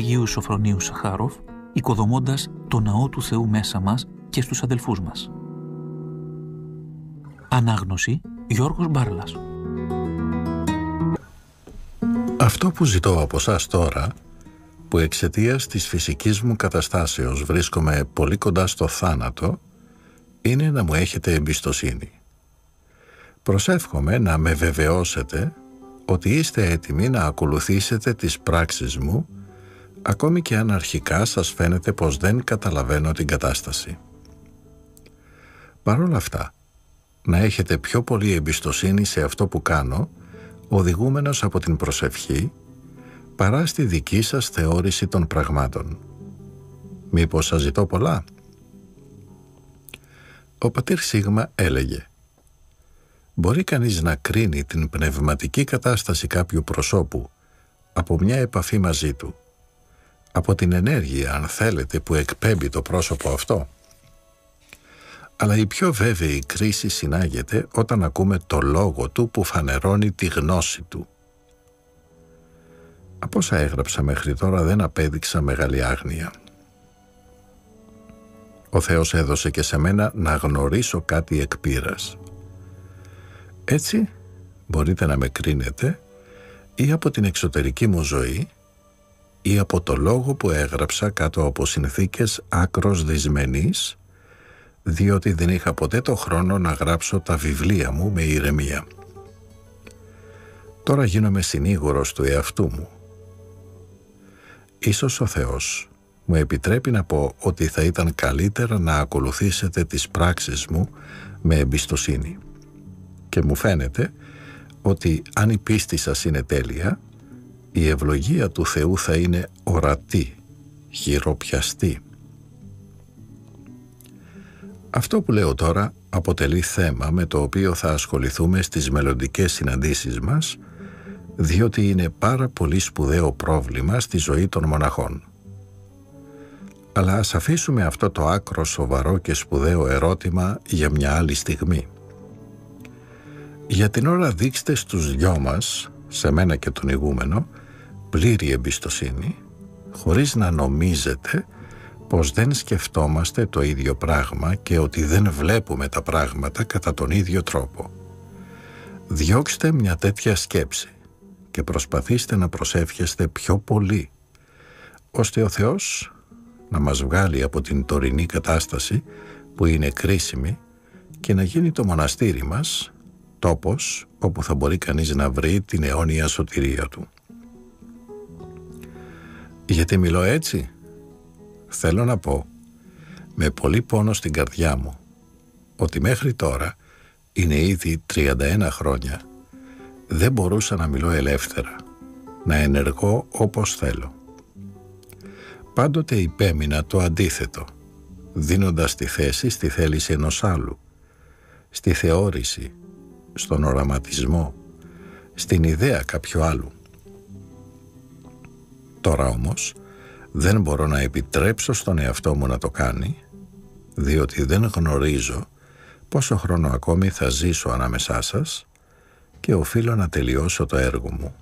Αγίου Σοφρονίου Σαχάροφ, οικοδομώντας το ναό του Θεού μέσα μας και στους αδελφούς μας. Ανάγνωση Γιώργος Μπάρλας Αυτό που ζητώ από σας τώρα, που εξαιτίας της φυσικής μου καταστάσεως βρίσκομαι πολύ κοντά στο θάνατο, είναι να μου έχετε εμπιστοσύνη. Προσεύχομαι να με βεβαιώσετε ότι είστε έτοιμοι να ακολουθήσετε τις πράξεις μου ακόμη και αν αρχικά σας φαίνεται πως δεν καταλαβαίνω την κατάσταση. Παρ' όλα αυτά, να έχετε πιο πολύ εμπιστοσύνη σε αυτό που κάνω, οδηγούμενος από την προσευχή, παρά στη δική σας θεώρηση των πραγμάτων. Μήπως σας ζητώ πολλά; Ο πατήρ Σίγμα έλεγε «Μπορεί κανείς να κρίνει την πνευματική κατάσταση κάποιου προσώπου από μια επαφή μαζί του, από την ενέργεια, αν θέλετε, που εκπέμπει το πρόσωπο αυτό. Αλλά η πιο βέβαιη κρίση συνάγεται όταν ακούμε το λόγο του που φανερώνει τη γνώση του. Από όσα έγραψα μέχρι τώρα δεν απέδειξα μεγάλη άγνοια. Ο Θεός έδωσε και σε μένα να γνωρίσω κάτι εκ Έτσι μπορείτε να με κρίνετε ή από την εξωτερική μου ζωή ή από το λόγο που έγραψα κάτω από συνθήκες άκρος δυσμενής διότι δεν είχα ποτέ το χρόνο να γράψω τα βιβλία μου με ηρεμία. Τώρα γίνομαι συνήγορος του εαυτού μου. Ίσως ο Θεός μου επιτρέπει να πω ότι θα ήταν καλύτερα να ακολουθήσετε τις πράξεις μου με εμπιστοσύνη. Και μου φαίνεται ότι αν η πίστη σας είναι τέλεια, η ευλογία του Θεού θα είναι ορατή, χειροπιαστή. Αυτό που λέω τώρα αποτελεί θέμα με το οποίο θα ασχοληθούμε στις μελλοντικές συναντήσεις μας, διότι είναι πάρα πολύ σπουδαίο πρόβλημα στη ζωή των μοναχών. Αλλά ας αφήσουμε αυτό το άκρο σοβαρό και σπουδαίο ερώτημα για μια άλλη στιγμή. Για την ώρα δείξτε στους δυο μας, σε μένα και τον ηγούμενο, πλήρη εμπιστοσύνη, χωρίς να νομίζετε πως δεν σκεφτόμαστε το ίδιο πράγμα και ότι δεν βλέπουμε τα πράγματα κατά τον ίδιο τρόπο. Διώξτε μια τέτοια σκέψη και προσπαθήστε να προσεύχεστε πιο πολύ, ώστε ο Θεός να μας βγάλει από την τωρινή κατάσταση που είναι κρίσιμη και να γίνει το μοναστήρι μας τόπος όπου θα μπορεί κανείς να βρει την αιώνια σωτηρία του. Γιατί μιλώ έτσι; Θέλω να πω, με πολύ πόνο στην καρδιά μου, ότι μέχρι τώρα είναι ήδη 31 χρόνια, δεν μπορούσα να μιλώ ελεύθερα, να ενεργώ όπως θέλω. Πάντοτε υπέμεινα το αντίθετο, δίνοντας τη θέση στη θέληση ενός άλλου, στη θεώρηση, στον οραματισμό, στην ιδέα κάποιου άλλου. Τώρα όμως δεν μπορώ να επιτρέψω στον εαυτό μου να το κάνει, διότι δεν γνωρίζω πόσο χρόνο ακόμη θα ζήσω ανάμεσά σας και οφείλω να τελειώσω το έργο μου.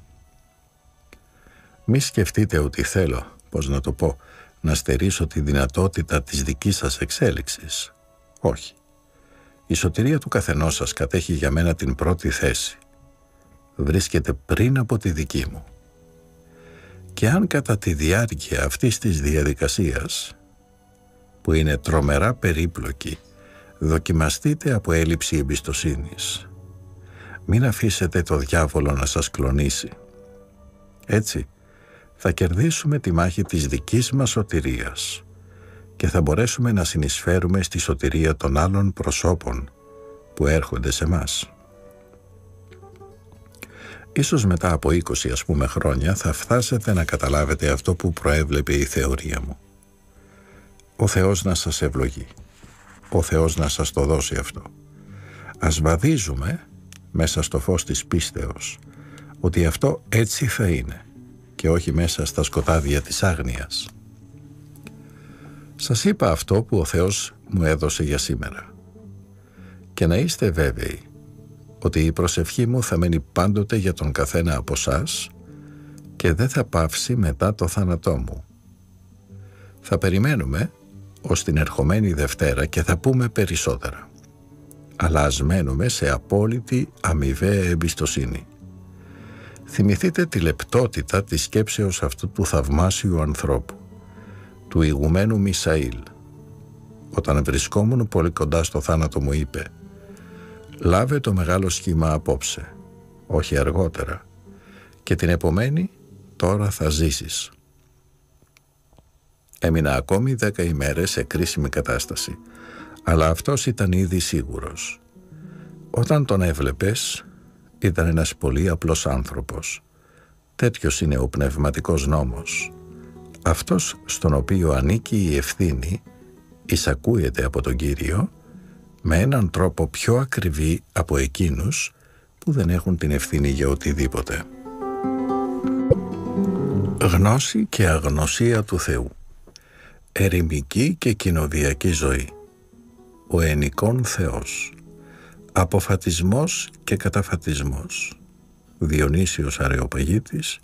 Μη σκεφτείτε ότι θέλω, πώς να το πω, να στερήσω τη δυνατότητα της δικής σας εξέλιξης. Όχι. Η σωτηρία του καθενός σας κατέχει για μένα την πρώτη θέση. Βρίσκεται πριν από τη δική μου. Και αν κατά τη διάρκεια αυτής της διαδικασίας, που είναι τρομερά περίπλοκη, δοκιμαστείτε από έλλειψη εμπιστοσύνης, μην αφήσετε το διάβολο να σας κλονίσει. Έτσι, θα κερδίσουμε τη μάχη της δικής μας σωτηρίας και θα μπορέσουμε να συνεισφέρουμε στη σωτηρία των άλλων προσώπων που έρχονται σε μας. Ίσως μετά από 20 ας πούμε χρόνια θα φτάσετε να καταλάβετε αυτό που προέβλεπε η θεωρία μου. Ο Θεός να σας ευλογεί. Ο Θεός να σας το δώσει αυτό. Ας βαδίζουμε μέσα στο φως της πίστεως ότι αυτό έτσι θα είναι και όχι μέσα στα σκοτάδια της άγνοιας. Σας είπα αυτό που ο Θεός μου έδωσε για σήμερα. Και να είστε βέβαιοι ότι η προσευχή μου θα μένει πάντοτε για τον καθένα από εσά και δεν θα πάυσει μετά το θάνατό μου. Θα περιμένουμε ως την ερχομένη Δευτέρα και θα πούμε περισσότερα. Αλλά ας μένουμε σε απόλυτη αμοιβαία εμπιστοσύνη. Θυμηθείτε τη λεπτότητα της σκέψεως αυτού του θαυμάσιου ανθρώπου, του ηγουμένου Μισαήλ. Όταν βρισκόμουν πολύ κοντά στο θάνατο μου είπε «Λάβε το μεγάλο σχήμα απόψε, όχι αργότερα, και την επομένη τώρα θα ζήσεις». Έμεινα ακόμη δέκα ημέρες σε κρίσιμη κατάσταση, αλλά αυτός ήταν ήδη σίγουρος. Όταν τον έβλεπες, ήταν ένας πολύ απλός άνθρωπος. Τέτοιος είναι ο πνευματικός νόμος. Αυτός στον οποίο ανήκει η ευθύνη εισακούεται από τον Κύριο με έναν τρόπο πιο ακριβή από εκείνους που δεν έχουν την ευθύνη για οτιδήποτε. Γνώση και αγνωσία του Θεού. Ερημική και κοινοβιακή ζωή. Ο ενικών Θεός. Αποφατισμός και καταφατισμός. Διονύσιος Αρεοπαγίτης.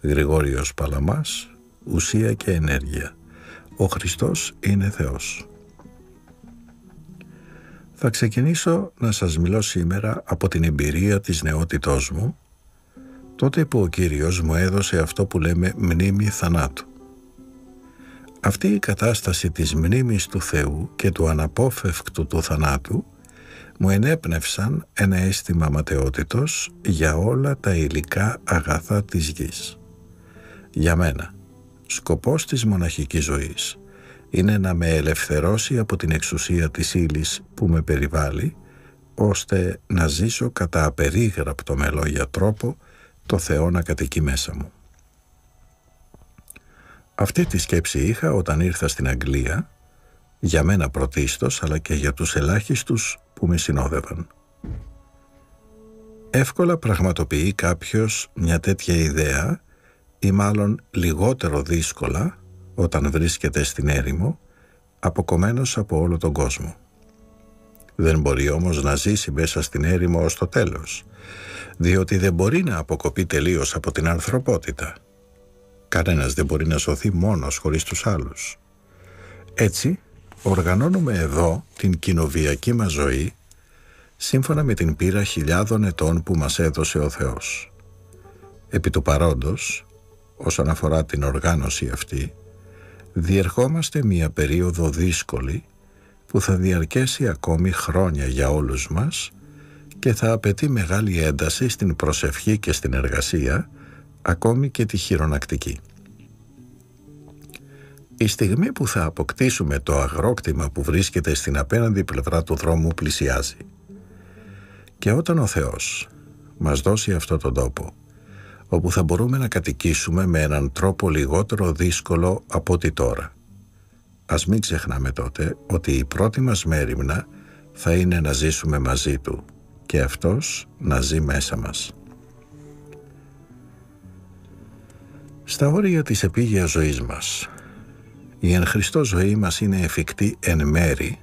Γρηγόριος Παλαμάς. Ουσία και ενέργεια. Ο Χριστός είναι Θεός Θα ξεκινήσω να σας μιλώ σήμερα από την εμπειρία της νεότητός μου τότε που ο Κύριος μου έδωσε αυτό που λέμε μνήμη θανάτου. Αυτή η κατάσταση της μνήμης του Θεού και του αναπόφευκτου του θανάτου μου ενέπνευσαν ένα αίσθημα ματαιότητος για όλα τα υλικά αγαθά της γης. Για μένα, σκοπός της μοναχικής ζωής είναι να με ελευθερώσει από την εξουσία της ύλης που με περιβάλλει, ώστε να ζήσω κατά απερίγραπτο με λόγια τρόπο το Θεό να κατοικεί μέσα μου. Αυτή τη σκέψη είχα όταν ήρθα στην Αγγλία, για μένα πρωτίστως αλλά και για τους ελάχιστους που με συνόδευαν. Εύκολα πραγματοποιεί κάποιος μια τέτοια ιδέα ή μάλλον λιγότερο δύσκολα όταν βρίσκεται στην έρημο αποκομμένος από όλο τον κόσμο. Δεν μπορεί όμως να ζήσει μέσα στην έρημο ως το τέλος, διότι δεν μπορεί να αποκοπεί τελείως από την ανθρωπότητα. Κανένας δεν μπορεί να σωθεί μόνος χωρίς τους άλλους. Έτσι, οργανώνουμε εδώ την κοινοβιακή μας ζωή σύμφωνα με την πείρα χιλιάδων ετών που μας έδωσε ο Θεός. Επί του παρόντος, όσον αφορά την οργάνωση αυτή, διερχόμαστε μία περίοδο δύσκολη που θα διαρκέσει ακόμη χρόνια για όλους μας και θα απαιτεί μεγάλη ένταση στην προσευχή και στην εργασία, ακόμη και τη χειρονακτική. Η στιγμή που θα αποκτήσουμε το αγρόκτημα που βρίσκεται στην απέναντι πλευρά του δρόμου πλησιάζει. Και όταν ο Θεός μας δώσει αυτό τον τόπο, όπου θα μπορούμε να κατοικήσουμε με έναν τρόπο λιγότερο δύσκολο από ό,τι τώρα. Ας μην ξεχνάμε τότε ότι η πρώτη μας μέρημνα θα είναι να ζήσουμε μαζί Του και Αυτός να ζει μέσα μας. Στα όρια της επίγειας ζωής μας, η εν Χριστώ ζωή μας είναι εφικτή εν μέρη,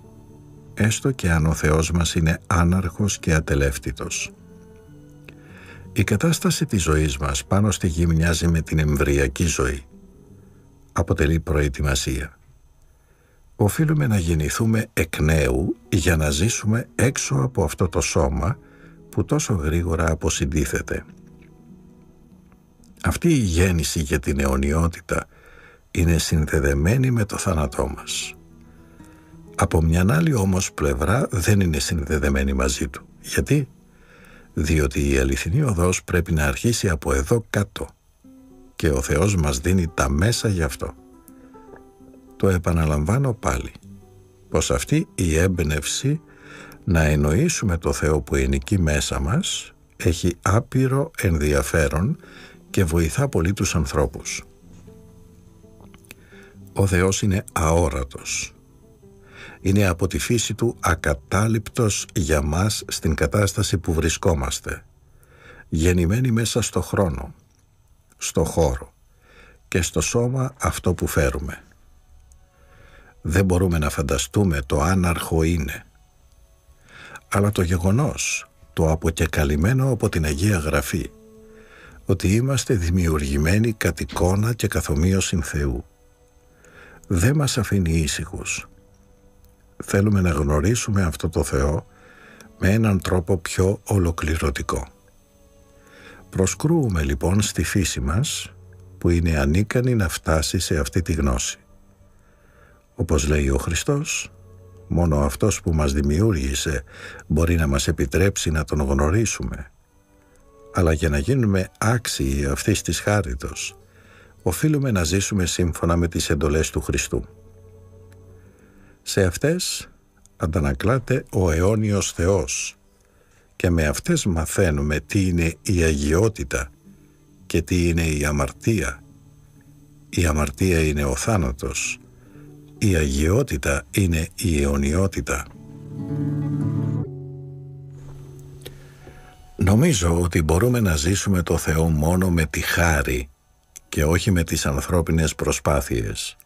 έστω και αν ο Θεός μας είναι άναρχος και ατελεύτητος. Η κατάσταση της ζωής μας πάνω στη γη μοιάζει με την εμβριακή ζωή. Αποτελεί προετοιμασία. Οφείλουμε να γεννηθούμε εκ νέου για να ζήσουμε έξω από αυτό το σώμα που τόσο γρήγορα αποσυντίθεται. Αυτή η γέννηση για την αιωνιότητα είναι συνδεδεμένη με το θάνατό μας. Από μια άλλη όμως πλευρά δεν είναι συνδεδεμένη μαζί του. Γιατί; Διότι η αληθινή οδός πρέπει να αρχίσει από εδώ κάτω και ο Θεός μας δίνει τα μέσα γι' αυτό. Το επαναλαμβάνω πάλι, πως αυτή η έμπνευση να εννοήσουμε το Θεό που είναι εκεί μέσα μας έχει άπειρο ενδιαφέρον και βοηθά πολύ τους ανθρώπους. Ο Θεός είναι αόρατος. Είναι από τη φύση του ακατάληπτος για μας στην κατάσταση που βρισκόμαστε. Γεννημένοι μέσα στο χρόνο, στο χώρο και στο σώμα αυτό που φέρουμε. Δεν μπορούμε να φανταστούμε το άναρχο είναι. Αλλά το γεγονός, το αποκεκαλυμμένο από την Αγία Γραφή, ότι είμαστε δημιουργημένοι κατ' εικόνα και καθομοίωση Θεού. Δεν μας αφήνει ήσυχους. Θέλουμε να γνωρίσουμε αυτό το Θεό με έναν τρόπο πιο ολοκληρωτικό. Προσκρούουμε λοιπόν στη φύση μας που είναι ανίκανη να φτάσει σε αυτή τη γνώση. Όπως λέει ο Χριστός, μόνο αυτός που μας δημιούργησε μπορεί να μας επιτρέψει να τον γνωρίσουμε. Αλλά για να γίνουμε άξιοι αυτής της χάριτος, οφείλουμε να ζήσουμε σύμφωνα με τις εντολές του Χριστού. Σε αυτές αντανακλάται ο αιώνιος Θεός και με αυτές μαθαίνουμε τι είναι η αγιότητα και τι είναι η αμαρτία. Η αμαρτία είναι ο θάνατος. Η αγιότητα είναι η αιωνιότητα. Νομίζω ότι μπορούμε να ζήσουμε το Θεό μόνο με τη χάρη και όχι με τις ανθρώπινες προσπάθειες.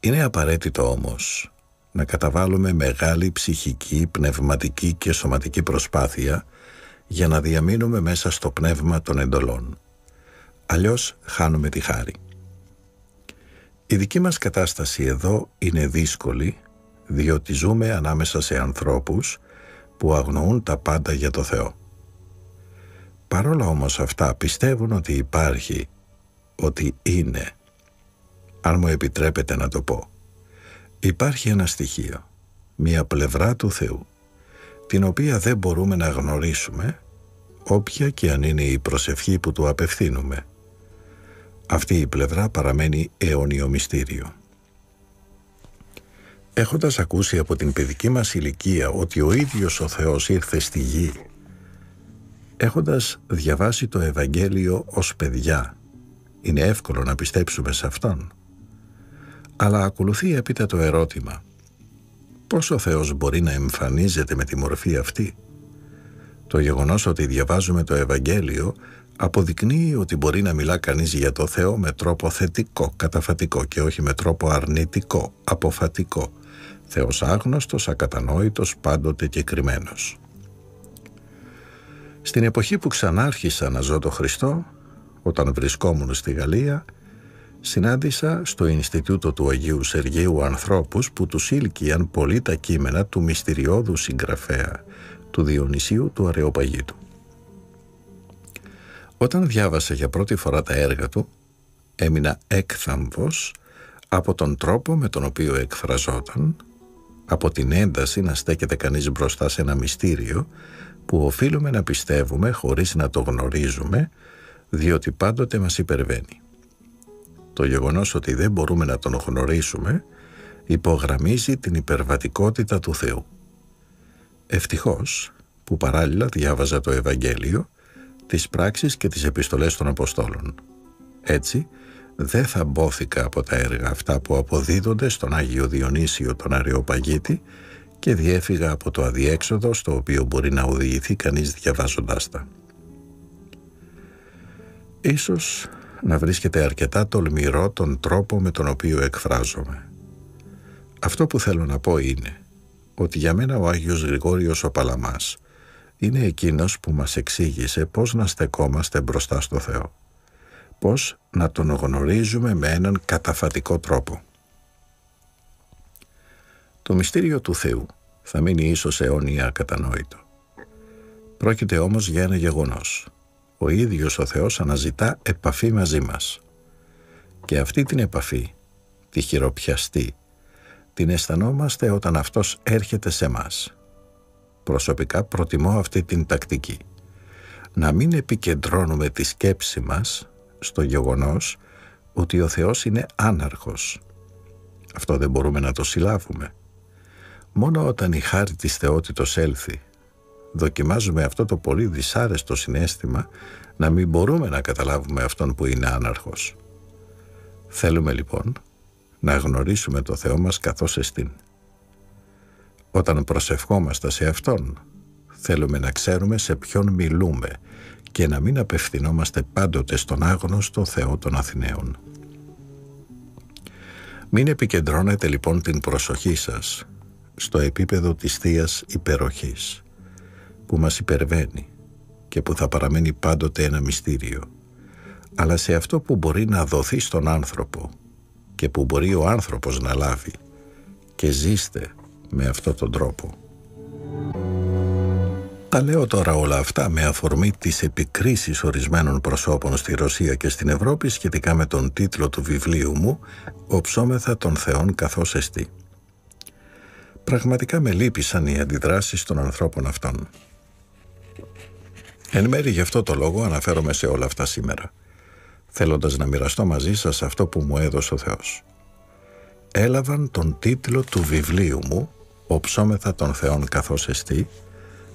Είναι απαραίτητο όμως να καταβάλουμε μεγάλη ψυχική, πνευματική και σωματική προσπάθεια για να διαμείνουμε μέσα στο πνεύμα των εντολών. Αλλιώς χάνουμε τη χάρη. Η δική μας κατάσταση εδώ είναι δύσκολη διότι ζούμε ανάμεσα σε ανθρώπους που αγνοούν τα πάντα για το Θεό. Παρόλα όμως αυτά πιστεύουν ότι υπάρχει, ότι είναι. Αν μου επιτρέπετε να το πω. Υπάρχει ένα στοιχείο, μια πλευρά του Θεού, την οποία δεν μπορούμε να γνωρίσουμε, όποια και αν είναι η προσευχή που του απευθύνουμε. Αυτή η πλευρά παραμένει αιώνιο μυστήριο. Έχοντας ακούσει από την παιδική μας ηλικία ότι ο ίδιος ο Θεός ήρθε στη γη, έχοντας διαβάσει το Ευαγγέλιο ως παιδιά, είναι εύκολο να πιστέψουμε σε Αυτόν. Αλλά ακολουθεί έπειτα το ερώτημα πώς ο Θεός μπορεί να εμφανίζεται με τη μορφή αυτή; Το γεγονός ότι διαβάζουμε το Ευαγγέλιο αποδεικνύει ότι μπορεί να μιλά κανείς για το Θεό με τρόπο θετικό, καταφατικό και όχι με τρόπο αρνητικό, αποφατικό. Θεός άγνωστος, ακατανόητος, πάντοτε και κρυμμένος. Στην εποχή που ξανάρχισα να ζω το Χριστό, όταν βρισκόμουν στη Γαλλία, συνάντησα στο Ινστιτούτο του Αγίου Σεργίου ανθρώπους που τους ήλκιαν πολύ τα κείμενα του μυστηριώδου συγγραφέα του Διονυσίου του Αρεοπαγίτου. Όταν διάβασα για πρώτη φορά τα έργα του, έμεινα έκθαμβος από τον τρόπο με τον οποίο εκφραζόταν, από την ένταση να στέκεται κανείς μπροστά σε ένα μυστήριο που οφείλουμε να πιστεύουμε χωρίς να το γνωρίζουμε, διότι πάντοτε μας υπερβαίνει. Το γεγονός ότι δεν μπορούμε να τον γνωρίσουμε υπογραμμίζει την υπερβατικότητα του Θεού. Ευτυχώς που παράλληλα διάβαζα το Ευαγγέλιο, τις πράξεις και τις επιστολές των Αποστόλων. Έτσι, δεν θα μπόθηκα από τα έργα αυτά που αποδίδονται στον Άγιο Διονύσιο τον Αρεοπαγίτη και διέφυγα από το αδιέξοδο στο οποίο μπορεί να οδηγηθεί κανείς διαβάζοντάς τα. Ίσως να βρίσκεται αρκετά τολμηρό τον τρόπο με τον οποίο εκφράζομαι. Αυτό που θέλω να πω είναι ότι για μένα ο Άγιος Γρηγόριος ο Παλαμάς είναι εκείνος που μας εξήγησε πώς να στεκόμαστε μπροστά στο Θεό. Πώς να τον γνωρίζουμε με έναν καταφατικό τρόπο. Το μυστήριο του Θεού θα μείνει ίσως αιώνια κατανόητο. Πρόκειται όμως για ένα γεγονός. Ο ίδιος ο Θεός αναζητά επαφή μαζί μας. Και αυτή την επαφή, τη χειροπιαστή, την αισθανόμαστε όταν Αυτός έρχεται σε μας. Προσωπικά προτιμώ αυτή την τακτική. Να μην επικεντρώνουμε τη σκέψη μας στο γεγονός ότι ο Θεός είναι άναρχος. Αυτό δεν μπορούμε να το συλλάβουμε. Μόνο όταν η χάρη της θεότητος έλθει, δοκιμάζουμε αυτό το πολύ δυσάρεστο συνέστημα να μην μπορούμε να καταλάβουμε αυτόν που είναι άναρχος. Θέλουμε λοιπόν να γνωρίσουμε το Θεό μας καθώς εστίν. Όταν προσευχόμαστε σε Αυτόν, θέλουμε να ξέρουμε σε ποιον μιλούμε και να μην απευθυνόμαστε πάντοτε στον άγνωστο Θεό των Αθηναίων. Μην επικεντρώνετε λοιπόν την προσοχή σας στο επίπεδο της Θείας υπεροχής που μας υπερβαίνει και που θα παραμένει πάντοτε ένα μυστήριο αλλά σε αυτό που μπορεί να δοθεί στον άνθρωπο και που μπορεί ο άνθρωπος να λάβει και ζήστε με αυτόν τον τρόπο. Τα λέω τώρα όλα αυτά με αφορμή τις επικρίσεις ορισμένων προσώπων στη Ρωσία και στην Ευρώπη σχετικά με τον τίτλο του βιβλίου μου «Οψόμεθα των Θεών καθώς εστί». Πραγματικά με λύπησαν οι αντιδράσεις των ανθρώπων αυτών. Εν μέρει γι' αυτό το λόγο αναφέρομαι σε όλα αυτά σήμερα, θέλοντας να μοιραστώ μαζί σας αυτό που μου έδωσε ο Θεός. Έλαβαν τον τίτλο του βιβλίου μου «Οψόμεθα των Θεών καθώς εστί»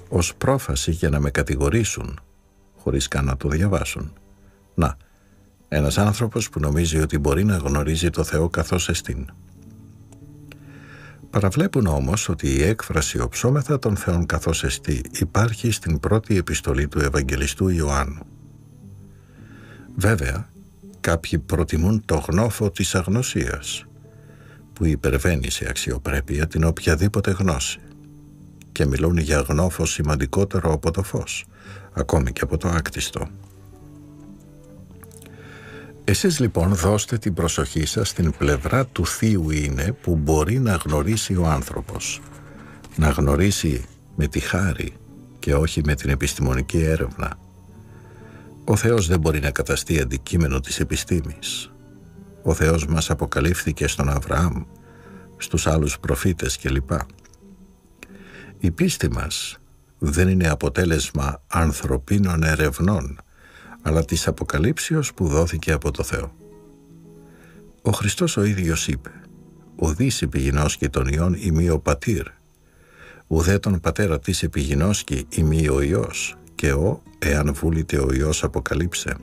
ως πρόφαση για να με κατηγορήσουν, χωρίς καν να το διαβάσουν. Να, ένας άνθρωπος που νομίζει ότι μπορεί να γνωρίζει το Θεό καθώς εστίν. Παραβλέπουν όμως ότι η έκφραση «οψόμεθα των Θεών καθώς εστί» υπάρχει στην πρώτη επιστολή του Ευαγγελιστού Ιωάννου. Βέβαια, κάποιοι προτιμούν το γνώφο της αγνωσίας, που υπερβαίνει σε αξιοπρέπεια την οποιαδήποτε γνώση και μιλούν για γνώφο σημαντικότερο από το φως, ακόμη και από το άκτιστο. Εσείς λοιπόν δώστε την προσοχή σας στην πλευρά του Θείου είναι που μπορεί να γνωρίσει ο άνθρωπος. Να γνωρίσει με τη χάρη και όχι με την επιστημονική έρευνα. Ο Θεός δεν μπορεί να καταστεί αντικείμενο της επιστήμης. Ο Θεός μας αποκαλύφθηκε στον Αβραάμ, στους άλλους προφήτες κλπ. Η πίστη μας δεν είναι αποτέλεσμα ανθρωπίνων ερευνών, αλλά της αποκαλύψεως που δόθηκε από το Θεό. Ο Χριστός ο ίδιος είπε «Ουδής επιγινώσκει τον Υιόν ημί ο πατήρ, ουδέ τον πατέρα της επιγινώσκει ημί ο Υιός, και ο, εάν βούλητε ο Υιός αποκαλύψε».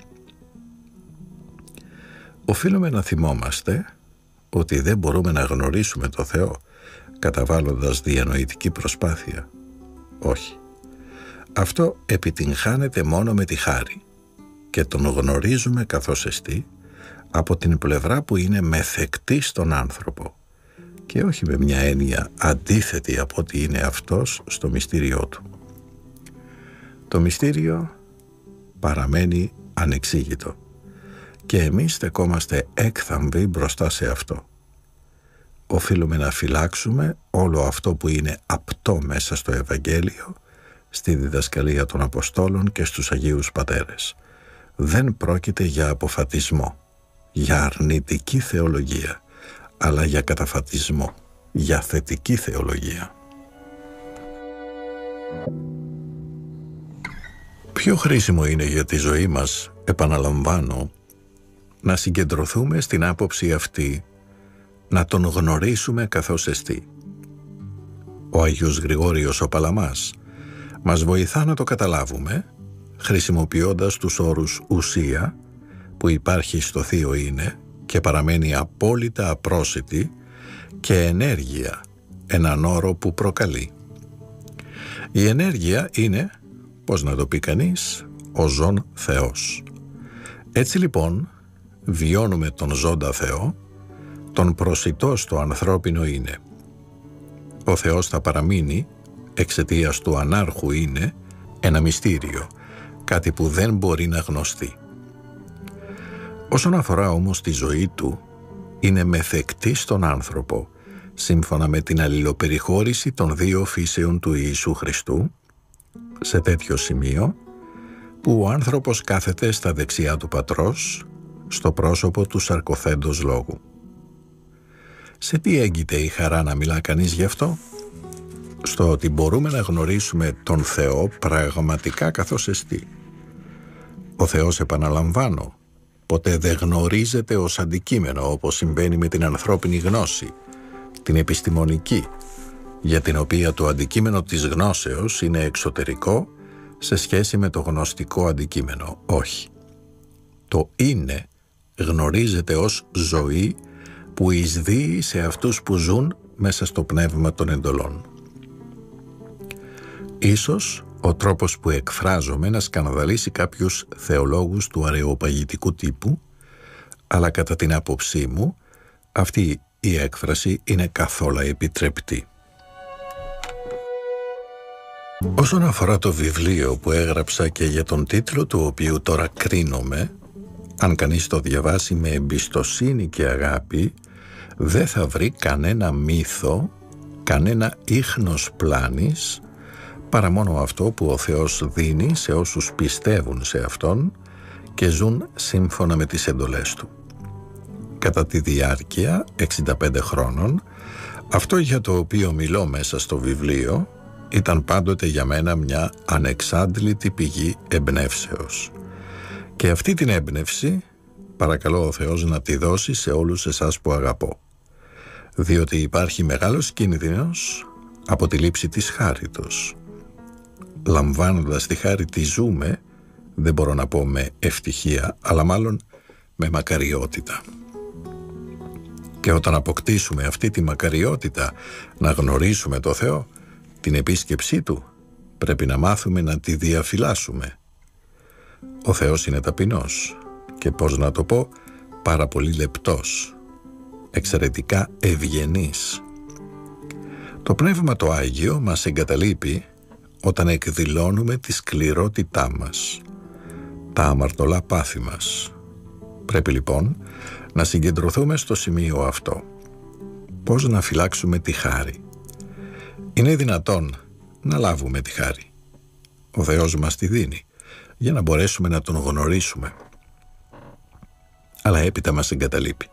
Οφείλουμε να θυμόμαστε ότι δεν μπορούμε να γνωρίσουμε το Θεό καταβάλλοντας διανοητική προσπάθεια. Όχι. Αυτό επιτυγχάνεται μόνο με τη χάρη και τον γνωρίζουμε καθώς εστί από την πλευρά που είναι μεθεκτή στον άνθρωπο και όχι με μια έννοια αντίθετη από ό,τι είναι αυτός στο μυστήριό του. Το μυστήριο παραμένει ανεξήγητο και εμείς στεκόμαστε έκθαμβοι μπροστά σε αυτό οφείλουμε να φυλάξουμε όλο αυτό που είναι απτό μέσα στο Ευαγγέλιο, στη διδασκαλία των Αποστόλων και στους Αγίους Πατέρες. Δεν πρόκειται για αποφατισμό, για αρνητική θεολογία, αλλά για καταφατισμό, για θετική θεολογία. Πιο χρήσιμο είναι για τη ζωή μας, επαναλαμβάνω, να συγκεντρωθούμε στην άποψη αυτή να τον γνωρίσουμε καθώς εστί. Ο Αγίος Γρηγόριος ο Παλαμάς μας βοηθά να το καταλάβουμε χρησιμοποιώντας τους όρους ουσία που υπάρχει στο Θείο είναι και παραμένει απόλυτα απρόσιτη και ενέργεια, έναν όρο που προκαλεί. Η ενέργεια είναι, πώς να το πει κανείς, ο ζών Θεός. Έτσι λοιπόν βιώνουμε τον ζώντα Θεό τον προσιτό στο ανθρώπινο είναι. Ο Θεός θα παραμείνει, εξαιτίας του ανάρχου είναι, ένα μυστήριο, κάτι που δεν μπορεί να γνωστεί. Όσον αφορά όμως τη ζωή του, είναι μεθεκτή στον άνθρωπο, σύμφωνα με την αλληλοπεριχώρηση των δύο φύσεων του Ιησού Χριστού, σε τέτοιο σημείο, που ο άνθρωπος κάθεται στα δεξιά του πατρός, στο πρόσωπο του σαρκοθέντος λόγου. Σε τι έγκυται η χαρά να μιλά κανείς γι' αυτό; Στο ότι μπορούμε να γνωρίσουμε τον Θεό πραγματικά καθώς εστί. Ο Θεός επαναλαμβάνω, ποτέ δεν γνωρίζεται ως αντικείμενο όπως συμβαίνει με την ανθρώπινη γνώση, την επιστημονική, για την οποία το αντικείμενο της γνώσεως είναι εξωτερικό σε σχέση με το γνωστικό αντικείμενο. Όχι. Το είναι γνωρίζεται ως ζωή που εισδύει σε αυτούς που ζουν μέσα στο πνεύμα των εντολών. Ίσως ο τρόπος που εκφράζομαι να σκανδαλίσει κάποιους θεολόγους του αρεοπαγητικού τύπου, αλλά κατά την άποψή μου αυτή η έκφραση είναι καθόλου επιτρεπτή. Όσον αφορά το βιβλίο που έγραψα και για τον τίτλο του οποίου τώρα κρίνομαι, Αν κανείς το διαβάσει με εμπιστοσύνη και αγάπη, δεν θα βρει κανένα μύθο, κανένα ίχνος πλάνης, παρά μόνο αυτό που ο Θεός δίνει σε όσους πιστεύουν σε Αυτόν και ζουν σύμφωνα με τις εντολές Του. Κατά τη διάρκεια 65 χρόνων, αυτό για το οποίο μιλώ μέσα στο βιβλίο ήταν πάντοτε για μένα μια ανεξάντλητη πηγή εμπνεύσεως. Και αυτή την έμπνευση παρακαλώ ο Θεός να τη δώσει σε όλους εσάς που αγαπώ. Διότι υπάρχει μεγάλος κίνδυνος από τη λήψη της χάριτος. Λαμβάνοντας τη χάρη τη ζούμε, δεν μπορώ να πω με ευτυχία, αλλά μάλλον με μακαριότητα. Και όταν αποκτήσουμε αυτή τη μακαριότητα να γνωρίσουμε το Θεό, την επίσκεψή Του, πρέπει να μάθουμε να τη διαφυλάσσουμε. Ο Θεός είναι ταπεινός και πώς να το πω, πάρα πολύ λεπτός, εξαιρετικά ευγενής. Το Πνεύμα το Άγιο μας εγκαταλείπει όταν εκδηλώνουμε τη σκληρότητά μας, τα αμαρτωλά πάθη μας. Πρέπει λοιπόν να συγκεντρωθούμε στο σημείο αυτό. Πώς να φυλάξουμε τη χάρη. Είναι δυνατόν να λάβουμε τη χάρη. Ο Θεός μας τη δίνει για να μπορέσουμε να Τον γνωρίσουμε. Αλλά έπειτα μας εγκαταλείπει.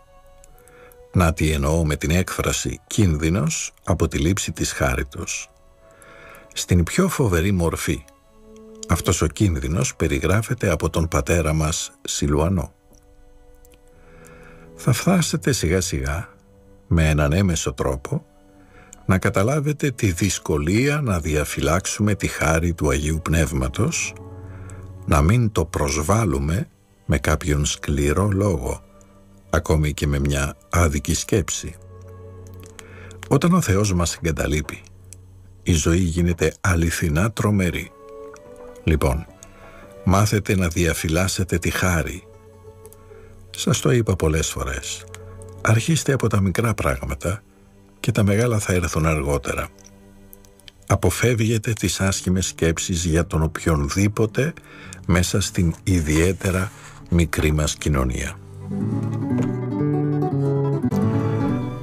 Να τι εννοώ με την έκφραση «κίνδυνος» από τη λήψη της χάριτος. Στην πιο φοβερή μορφή, αυτός ο κίνδυνος περιγράφεται από τον πατέρα μας Σιλουανό θα φτάσετε σιγά σιγά με έναν έμεσο τρόπο να καταλάβετε τη δυσκολία να διαφυλάξουμε τη χάρη του Αγίου Πνεύματος, να μην το προσβάλλουμε με κάποιον σκληρό λόγο, ακόμη και με μια άδικη σκέψη. Όταν ο Θεός μας εγκαταλείπει, η ζωή γίνεται αληθινά τρομερή. Λοιπόν, μάθετε να διαφυλάσσετε τη χάρη σας το είπα πολλές φορές. Αρχίστε από τα μικρά πράγματα και τα μεγάλα θα έρθουν αργότερα. Αποφεύγετε τις άσχημες σκέψεις για τον οποιονδήποτε μέσα στην ιδιαίτερα μικρή μας κοινωνία.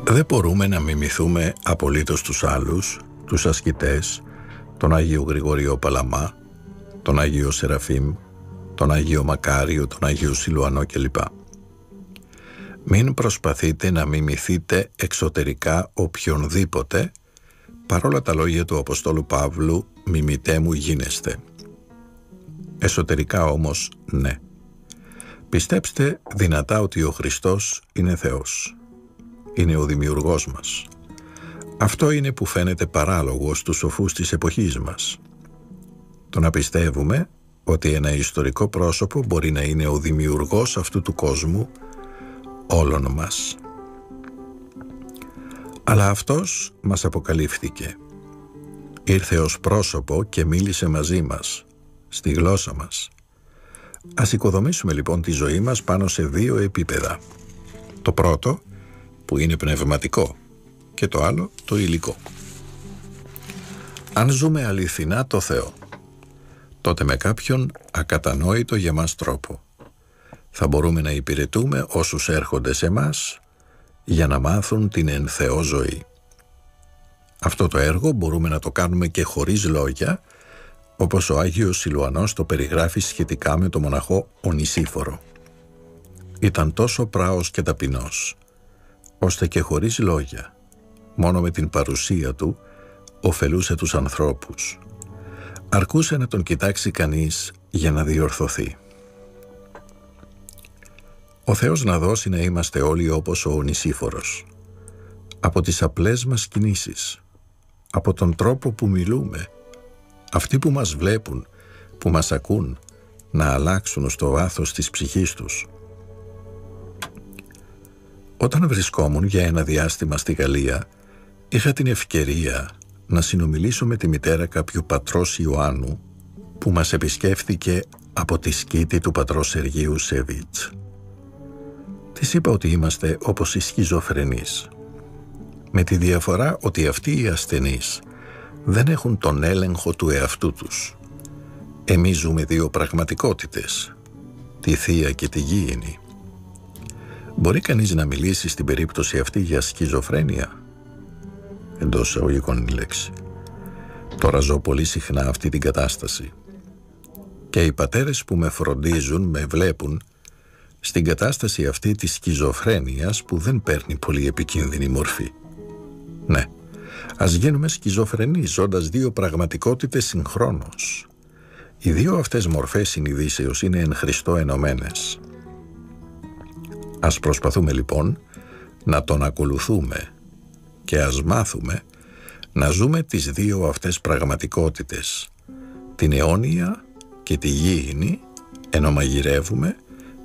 Δεν μπορούμε να μιμηθούμε απολύτως τους άλλους, τους ασκητές, τον Άγιο Γρηγοριό Παλαμά, τον Άγιο Σεραφείμ, τον Άγιο Μακάριο, τον Άγιο Σιλουανό κλπ. Μην προσπαθείτε να μιμηθείτε εξωτερικά οποιονδήποτε, παρόλα τα λόγια του Αποστόλου Παύλου «Μιμητέ μου γίνεστε». Εσωτερικά όμως ναι. Πιστέψτε δυνατά ότι ο Χριστός είναι Θεός. Είναι ο Δημιουργός μας. Αυτό είναι που φαίνεται παράλογο στους σοφούς της εποχής μας. Το να πιστεύουμε ότι ένα ιστορικό πρόσωπο μπορεί να είναι ο δημιουργός αυτού του κόσμου όλων μας. Αλλά αυτός μας αποκαλύφθηκε. Ήρθε ως πρόσωπο και μίλησε μαζί μας, στη γλώσσα μας. Ας οικοδομήσουμε λοιπόν τη ζωή μας πάνω σε δύο επίπεδα. Το πρώτο, που είναι πνευματικό, και το άλλο, το υλικό. Αν ζούμε αληθινά το Θεό, τότε με κάποιον ακατανόητο για μας τρόπο θα μπορούμε να υπηρετούμε όσους έρχονται σε μας για να μάθουν την εν Θεό ζωή. Αυτό το έργο μπορούμε να το κάνουμε και χωρίς λόγια, όπως ο Άγιος Σιλουανός το περιγράφει σχετικά με το μοναχό Ονησίφορο. Ήταν τόσο πράος και ταπεινός, ώστε και χωρίς λόγια, μόνο με την παρουσία του, ωφελούσε τους ανθρώπους. Αρκούσε να τον κοιτάξει κανείς για να διορθωθεί. Ο Θεός να δώσει να είμαστε όλοι όπως ο Ονησίφορος. Από τις απλές μας κινήσεις, από τον τρόπο που μιλούμε, αυτοί που μας βλέπουν, που μας ακούν, να αλλάξουν στο βάθος της ψυχής τους. Όταν βρισκόμουν για ένα διάστημα στη Γαλλία, είχα την ευκαιρία να συνομιλήσω με τη μητέρα κάποιου πατρός Ιωάννου που μας επισκέφθηκε από τη σκήτη του πατρός Σεργίου Σεβίτς. Της είπα ότι είμαστε όπως οι σχιζοφρενείς. Με τη διαφορά ότι αυτοί οι ασθενείς δεν έχουν τον έλεγχο του εαυτού τους. Εμείς ζούμε δύο πραγματικότητες. τη θεία και τη γήινη. Μπορεί κανείς να μιλήσει στην περίπτωση αυτή για σκιζοφρένεια. Εντός εισαγωγικών η λέξη. Τώρα ζω πολύ συχνά αυτή την κατάσταση. Και οι πατέρες που με φροντίζουν με βλέπουν στην κατάσταση αυτή της σκιζοφρένειας που δεν παίρνει πολύ επικίνδυνη μορφή. Ναι, ας γίνουμε σκιζοφρενοί ζώντας δύο πραγματικότητες συγχρόνως. Οι δύο αυτές μορφές συνειδήσεως είναι εν Χριστώ ενωμένες. Ας προσπαθούμε λοιπόν να τον ακολουθούμε και ας μάθουμε να ζούμε τις δύο αυτές πραγματικότητες, την αιώνια και τη γήινη, ενώ μαγειρεύουμε,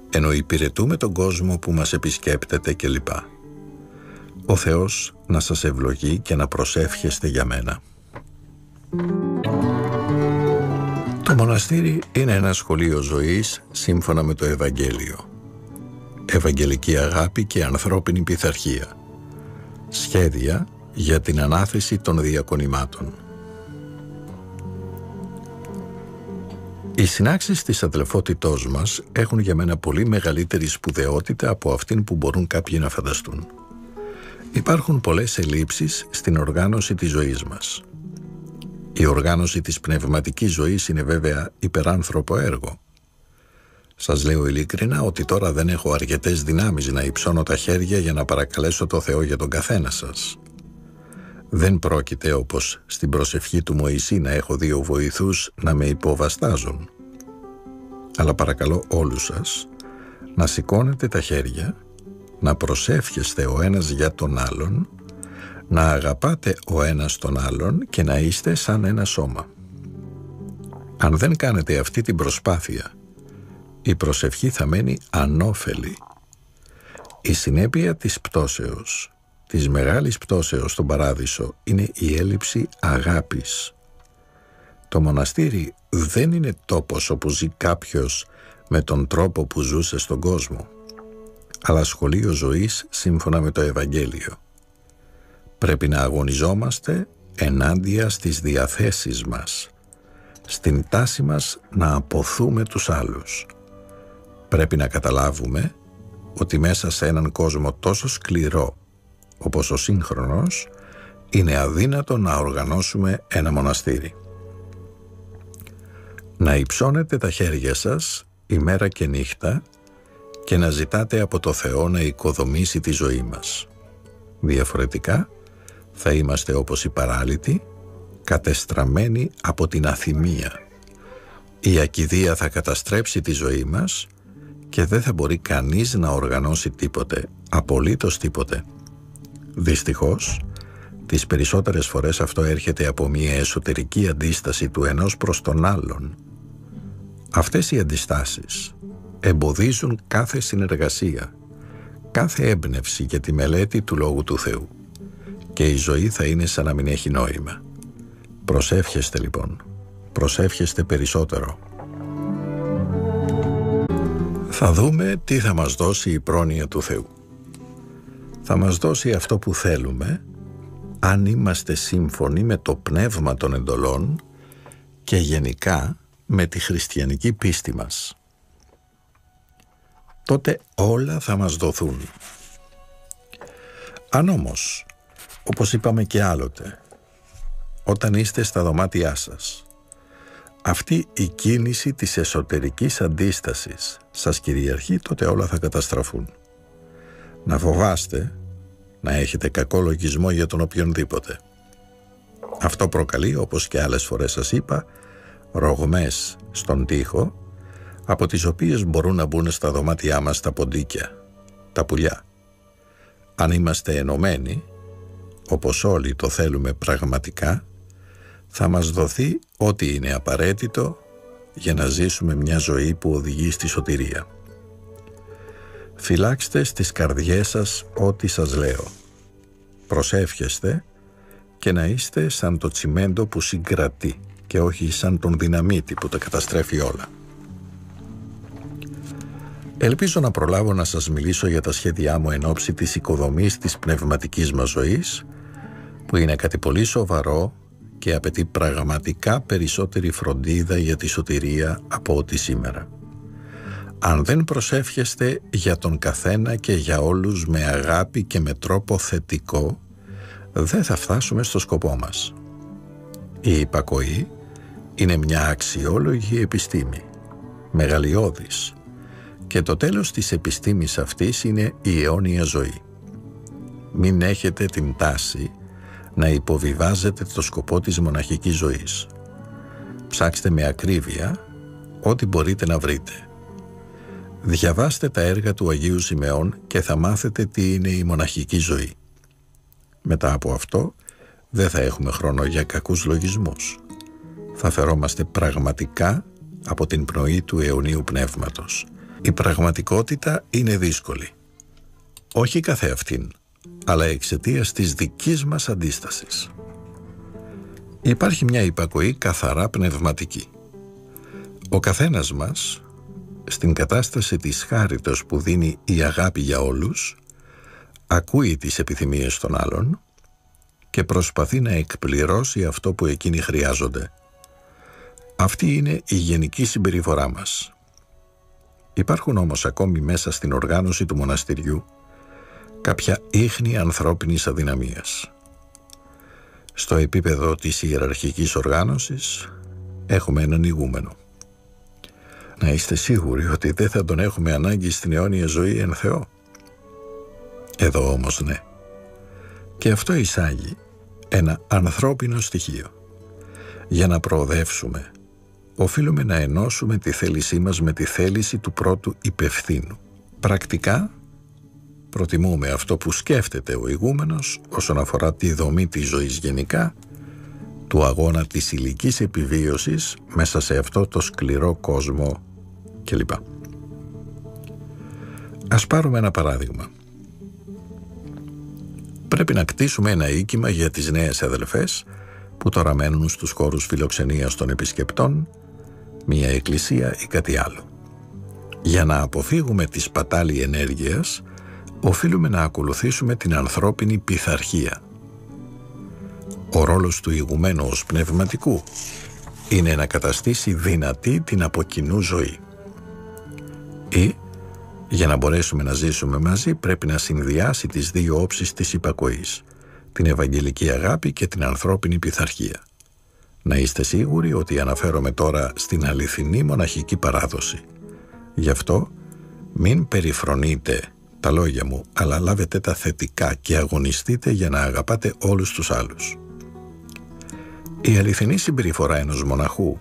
ενώ υπηρετούμε τον κόσμο που μας επισκέπτεται κλπ. Ο Θεός να σας ευλογεί και να προσεύχεστε για μένα. Το μοναστήρι είναι ένα σχολείο ζωής σύμφωνα με το Ευαγγέλιο. Ευαγγελική αγάπη και ανθρώπινη πειθαρχία. Σχέδια για την ανάθεση των διακονημάτων. Οι συνάξεις της αδελφότητός μας έχουν για μένα πολύ μεγαλύτερη σπουδαιότητα από αυτήν που μπορούν κάποιοι να φανταστούν. Υπάρχουν πολλές ελλείψεις στην οργάνωση της ζωής μας. Η οργάνωση της πνευματικής ζωής είναι βέβαια υπεράνθρωπο έργο. Σας λέω ειλικρινά ότι τώρα δεν έχω αρκετές δυνάμεις να υψώνω τα χέρια για να παρακαλέσω το Θεό για τον καθένα σας. Δεν πρόκειται όπως στην προσευχή του Μωυσή να έχω δύο βοηθούς να με υποβαστάζουν. Αλλά παρακαλώ όλους σας να σηκώνετε τα χέρια, να προσεύχεστε ο ένας για τον άλλον, να αγαπάτε ο ένας τον άλλον και να είστε σαν ένα σώμα. Αν δεν κάνετε αυτή την προσπάθεια, η προσευχή θα μένει ανώφελη. Η συνέπεια της πτώσεως της μεγάλης πτώσεως στον παράδεισο είναι η έλλειψη αγάπης. Το μοναστήρι δεν είναι τόπος όπου ζει κάποιος με τον τρόπο που ζούσε στον κόσμο, αλλά σχολείο ζωής σύμφωνα με το Ευαγγέλιο. Πρέπει να αγωνιζόμαστε ενάντια στις διαθέσεις μας, στην τάση μας να αποθούμε τους άλλους. Πρέπει να καταλάβουμε ότι μέσα σε έναν κόσμο τόσο σκληρό όπως ο σύγχρονος, είναι αδύνατο να οργανώσουμε ένα μοναστήρι. Να υψώνετε τα χέρια σας ημέρα και νύχτα και να ζητάτε από το Θεό να οικοδομήσει τη ζωή μας. Διαφορετικά θα είμαστε όπως οι παράλυτοι, κατεστραμμένοι από την αθυμία. Η ακιδεία θα καταστρέψει τη ζωή μας και δεν θα μπορεί κανείς να οργανώσει τίποτε, απολύτως τίποτε. Δυστυχώς, τις περισσότερες φορές αυτό έρχεται από μια εσωτερική αντίσταση του ενός προς τον άλλον. Αυτές οι αντιστάσεις εμποδίζουν κάθε συνεργασία, κάθε έμπνευση για τη μελέτη του Λόγου του Θεού και η ζωή θα είναι σαν να μην έχει νόημα. Προσεύχεστε λοιπόν, προσεύχεστε περισσότερο. Θα δούμε τι θα μας δώσει η πρόνοια του Θεού θα μας δώσει αυτό που θέλουμε αν είμαστε σύμφωνοι με το πνεύμα των εντολών και γενικά με τη χριστιανική πίστη μας. Τότε όλα θα μας δοθούν. Αν όμως, όπως είπαμε και άλλοτε, όταν είστε στα δωμάτια σας, αυτή η κίνηση της εσωτερικής αντίστασης σας κυριαρχεί, τότε όλα θα καταστραφούν να φοβάστε να έχετε κακό λογισμό για τον οποιονδήποτε. Αυτό προκαλεί, όπως και άλλες φορές σας είπα, ρογμές στον τοίχο, από τις οποίες μπορούν να μπουν στα δωμάτια μας τα ποντίκια, τα πουλιά. Αν είμαστε ενωμένοι, όπως όλοι το θέλουμε πραγματικά, θα μας δοθεί ό,τι είναι απαραίτητο για να ζήσουμε μια ζωή που οδηγεί στη σωτηρία. Φυλάξτε στις καρδιές σας ό,τι σας λέω. Προσεύχεστε και να είστε σαν το τσιμέντο που συγκρατεί και όχι σαν τον δυναμίτη που τα καταστρέφει όλα. Ελπίζω να προλάβω να σας μιλήσω για τα σχέδιά μου εν ώψη της οικοδομής της πνευματικής μας ζωής, που είναι κάτι πολύ σοβαρό και απαιτεί πραγματικά περισσότερη φροντίδα για τη σωτηρία από ό,τι σήμερα. Αν δεν προσεύχεστε για τον καθένα και για όλους με αγάπη και με τρόπο θετικό, δεν θα φτάσουμε στο σκοπό μας. Η υπακοή είναι μια αξιόλογη επιστήμη, μεγαλειώδης, και το τέλος της επιστήμης αυτής είναι η αιώνια ζωή. Μην έχετε την τάση να υποβιβάζετε το σκοπό της μοναχικής ζωής. Ψάξτε με ακρίβεια ό,τι μπορείτε να βρείτε. Διαβάστε τα έργα του Αγίου Σιμεών και θα μάθετε τι είναι η μοναχική ζωή. Μετά από αυτό δεν θα έχουμε χρόνο για κακούς λογισμούς. Θα φερόμαστε πραγματικά από την πνοή του αιωνίου πνεύματος. Η πραγματικότητα είναι δύσκολη. Όχι καθεαυτήν, αλλά εξαιτίας της δικής μας αντίστασης. Υπάρχει μια υπακοή καθαρά πνευματική. Ο καθένας μας, στην κατάσταση της χάριτος που δίνει η αγάπη για όλους, ακούει τις επιθυμίες των άλλων και προσπαθεί να εκπληρώσει αυτό που εκείνοι χρειάζονται. Αυτή είναι η γενική συμπεριφορά μας. Υπάρχουν όμως ακόμη μέσα στην οργάνωση του μοναστηριού κάποια ίχνη ανθρώπινης αδυναμίας. Στο επίπεδο της ιεραρχικής οργάνωσης έχουμε έναν ηγούμενο. Να είστε σίγουροι ότι δεν θα τον έχουμε ανάγκη στην αιώνια ζωή εν Θεό. Εδώ όμως ναι. Και αυτό εισάγει ένα ανθρώπινο στοιχείο. Για να προοδεύσουμε, οφείλουμε να ενώσουμε τη θέλησή μας με τη θέληση του πρώτου υπευθύνου. Πρακτικά, προτιμούμε αυτό που σκέφτεται ο ηγούμενος όσον αφορά τη δομή της ζωής γενικά, του αγώνα της ηλικής επιβίωσης μέσα σε αυτό το σκληρό κόσμο κλπ. Ας πάρουμε ένα παράδειγμα. Πρέπει να κτίσουμε ένα οίκημα για τις νέες αδελφές που τώρα μένουν στους χώρους φιλοξενίας των επισκεπτών, μια εκκλησία ή κάτι άλλο. Για να αποφύγουμε τη σπατάλη ενέργειας, οφείλουμε να ακολουθήσουμε την ανθρώπινη πειθαρχία. Ο ρόλος του ηγουμένου ως πνευματικού είναι να καταστήσει δυνατή την αποκοινού ζωή. Ή, για να μπορέσουμε να ζήσουμε μαζί, πρέπει να συνδυάσει τις δύο όψεις της υπακοής, την ευαγγελική αγάπη και την ανθρώπινη πειθαρχία. Να είστε σίγουροι ότι αναφέρομαι τώρα στην αληθινή μοναχική παράδοση. Γι' αυτό μην περιφρονείτε τα λόγια μου, αλλά λάβετε τα θετικά και αγωνιστείτε για να αγαπάτε όλους τους άλλους. Η αληθινή συμπεριφορά ενός μοναχού,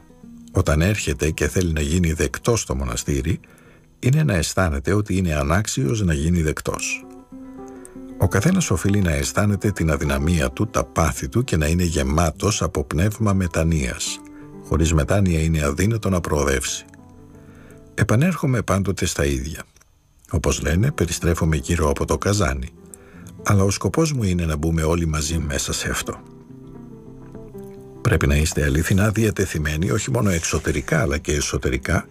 όταν έρχεται και θέλει να γίνει δεκτός στο μοναστήρι, είναι να αισθάνεται ότι είναι ανάξιος να γίνει δεκτός. Ο καθένας οφείλει να αισθάνεται την αδυναμία του, τα πάθη του και να είναι γεμάτος από πνεύμα μετανοίας. Χωρίς μετάνοια είναι αδύνατο να προοδεύσει. Επανέρχομαι πάντοτε στα ίδια. Όπως λένε, περιστρέφομαι γύρω από το καζάνι. Αλλά ο σκοπός μου είναι να μπούμε όλοι μαζί μέσα σε αυτό. Πρέπει να είστε αλήθινα διατεθειμένοι όχι μόνο εξωτερικά αλλά και εσωτερικά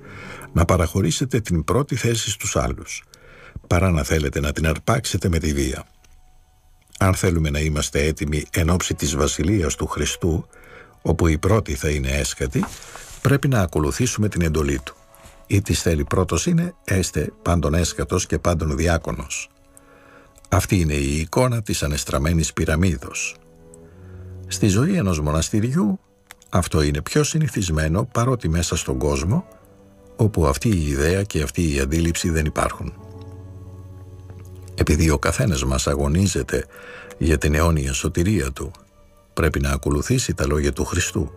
να παραχωρήσετε την πρώτη θέση στους άλλους παρά να θέλετε να την αρπάξετε με τη βία. Αν θέλουμε να είμαστε έτοιμοι εν ώψη της Βασιλείας του Χριστού όπου η πρώτη θα είναι έσχατη πρέπει να ακολουθήσουμε την εντολή του. Ή της θέλει πρώτος είναι έστε πάντων έσχατος και πάντων διάκονος. Αυτή είναι η εικόνα της ανεστραμμένης πυραμίδος. Στη ζωή ενός μοναστηριού αυτό είναι πιο συνηθισμένο παρότι μέσα στον κόσμο όπου αυτή η ιδέα και αυτή η αντίληψη δεν υπάρχουν. Επειδή ο καθένας μας αγωνίζεται για την αιώνια σωτηρία του, πρέπει να ακολουθήσει τα λόγια του Χριστού.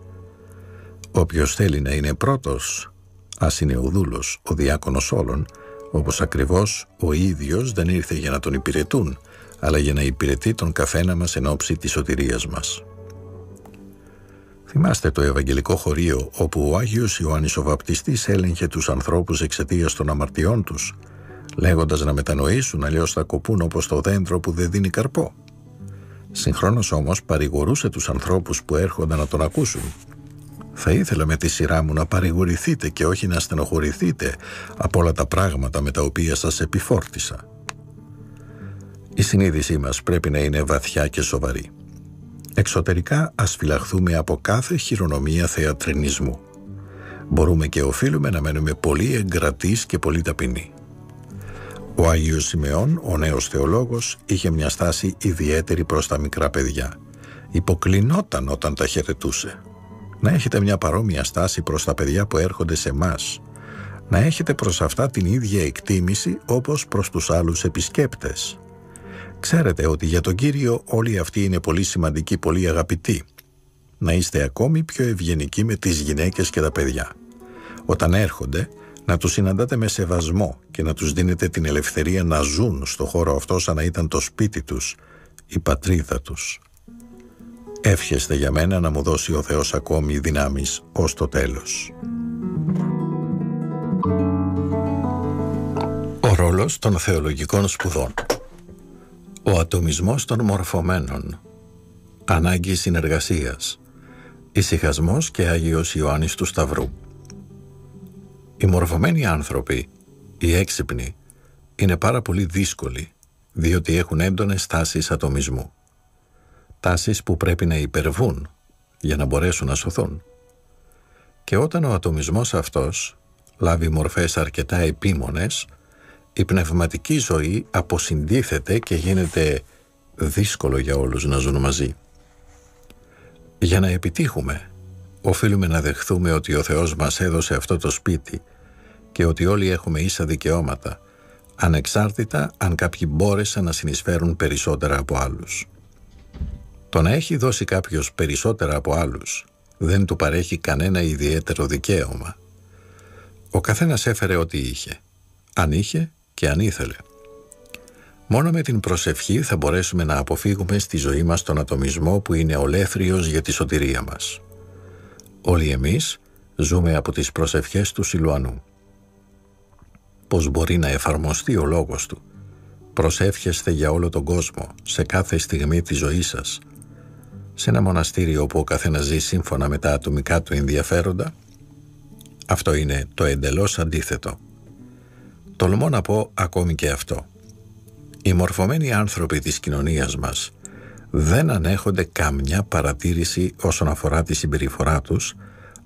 Όποιος θέλει να είναι πρώτος, ας είναι ο δούλος, ο διάκονος όλων, όπως ακριβώς ο ίδιος δεν ήρθε για να τον υπηρετούν, αλλά για να υπηρετεί τον καθένα μας εν ώψη της σωτηρίας μας. Θυμάστε το Ευαγγελικό χωρίο όπου ο Άγιος Ιωάννης ο Βαπτιστής έλεγχε τους ανθρώπους εξαιτίας των αμαρτιών τους, λέγοντας να μετανοήσουν αλλιώς θα κοπούν όπως το δέντρο που δεν δίνει καρπό. Συγχρόνως όμως παρηγορούσε τους ανθρώπους που έρχονταν να τον ακούσουν. Θα ήθελα με τη σειρά μου να παρηγορηθείτε και όχι να στενοχωρηθείτε από όλα τα πράγματα με τα οποία σας επιφόρτησα. Η συνείδησή μας πρέπει να είναι βαθιά και σοβαρή. Εξωτερικά ας φυλαχθούμε από κάθε χειρονομία θεατρινισμού. μπορούμε και οφείλουμε να μένουμε πολύ εγκρατείς και πολύ ταπεινοί. Ο Άγιος Σιμεών, ο νέος θεολόγος, είχε μια στάση ιδιαίτερη προς τα μικρά παιδιά. Υποκλεινόταν όταν τα χαιρετούσε. Να έχετε μια παρόμοια στάση προς τα παιδιά που έρχονται σε εμάς. Να έχετε προς αυτά την ίδια εκτίμηση όπως προς τους άλλους επισκέπτες. Ξέρετε ότι για τον Κύριο όλοι αυτοί είναι πολύ σημαντικοί, πολύ αγαπητοί. Να είστε ακόμη πιο ευγενικοί με τις γυναίκες και τα παιδιά. Όταν έρχονται, να τους συναντάτε με σεβασμό και να τους δίνετε την ελευθερία να ζουν στο χώρο αυτό σαν να ήταν το σπίτι τους, η πατρίδα τους. Εύχεστε για μένα να μου δώσει ο Θεός ακόμη δυνάμεις ως το τέλος. Ο ρόλος των θεολογικών σπουδών. Ο ατομισμός των μορφωμένων. Ανάγκη συνεργασίας. Ησυχασμός και Άγιος Ιωάννης του Σταυρού. Οι μορφωμένοι άνθρωποι, οι έξυπνοι, είναι πάρα πολύ δύσκολοι διότι έχουν έντονες τάσεις ατομισμού τάσεις που πρέπει να υπερβούν για να μπορέσουν να σωθούν. Και όταν ο ατομισμός αυτός λάβει μορφές αρκετά επίμονες, η πνευματική ζωή αποσυντίθεται και γίνεται δύσκολο για όλους να ζουν μαζί. Για να επιτύχουμε, οφείλουμε να δεχθούμε ότι ο Θεός μας έδωσε αυτό το σπίτι και ότι όλοι έχουμε ίσα δικαιώματα, ανεξάρτητα αν κάποιοι μπόρεσαν να συνεισφέρουν περισσότερα από άλλους. Το να έχει δώσει κάποιος περισσότερα από άλλους δεν του παρέχει κανένα ιδιαίτερο δικαίωμα. Ο καθένας έφερε ό,τι είχε. Αν είχε και αν ήθελε. Μόνο με την προσευχή θα μπορέσουμε να αποφύγουμε στη ζωή μας τον ατομισμό που είναι ολέθριος για τη σωτηρία μας. Όλοι εμείς ζούμε από τις προσευχές του Σιλουανού. Πώς μπορεί να εφαρμοστεί ο λόγος του; Προσεύχεστε για όλο τον κόσμο, σε κάθε στιγμή της ζωής σας, σε ένα μοναστήριο όπου ο καθένας ζει σύμφωνα με τα ατομικά του ενδιαφέροντα, αυτό είναι το εντελώς αντίθετο. Τολμώ να πω ακόμη και αυτό. Οι μορφωμένοι άνθρωποι της κοινωνίας μας δεν ανέχονται καμιά παρατήρηση όσον αφορά τη συμπεριφορά τους,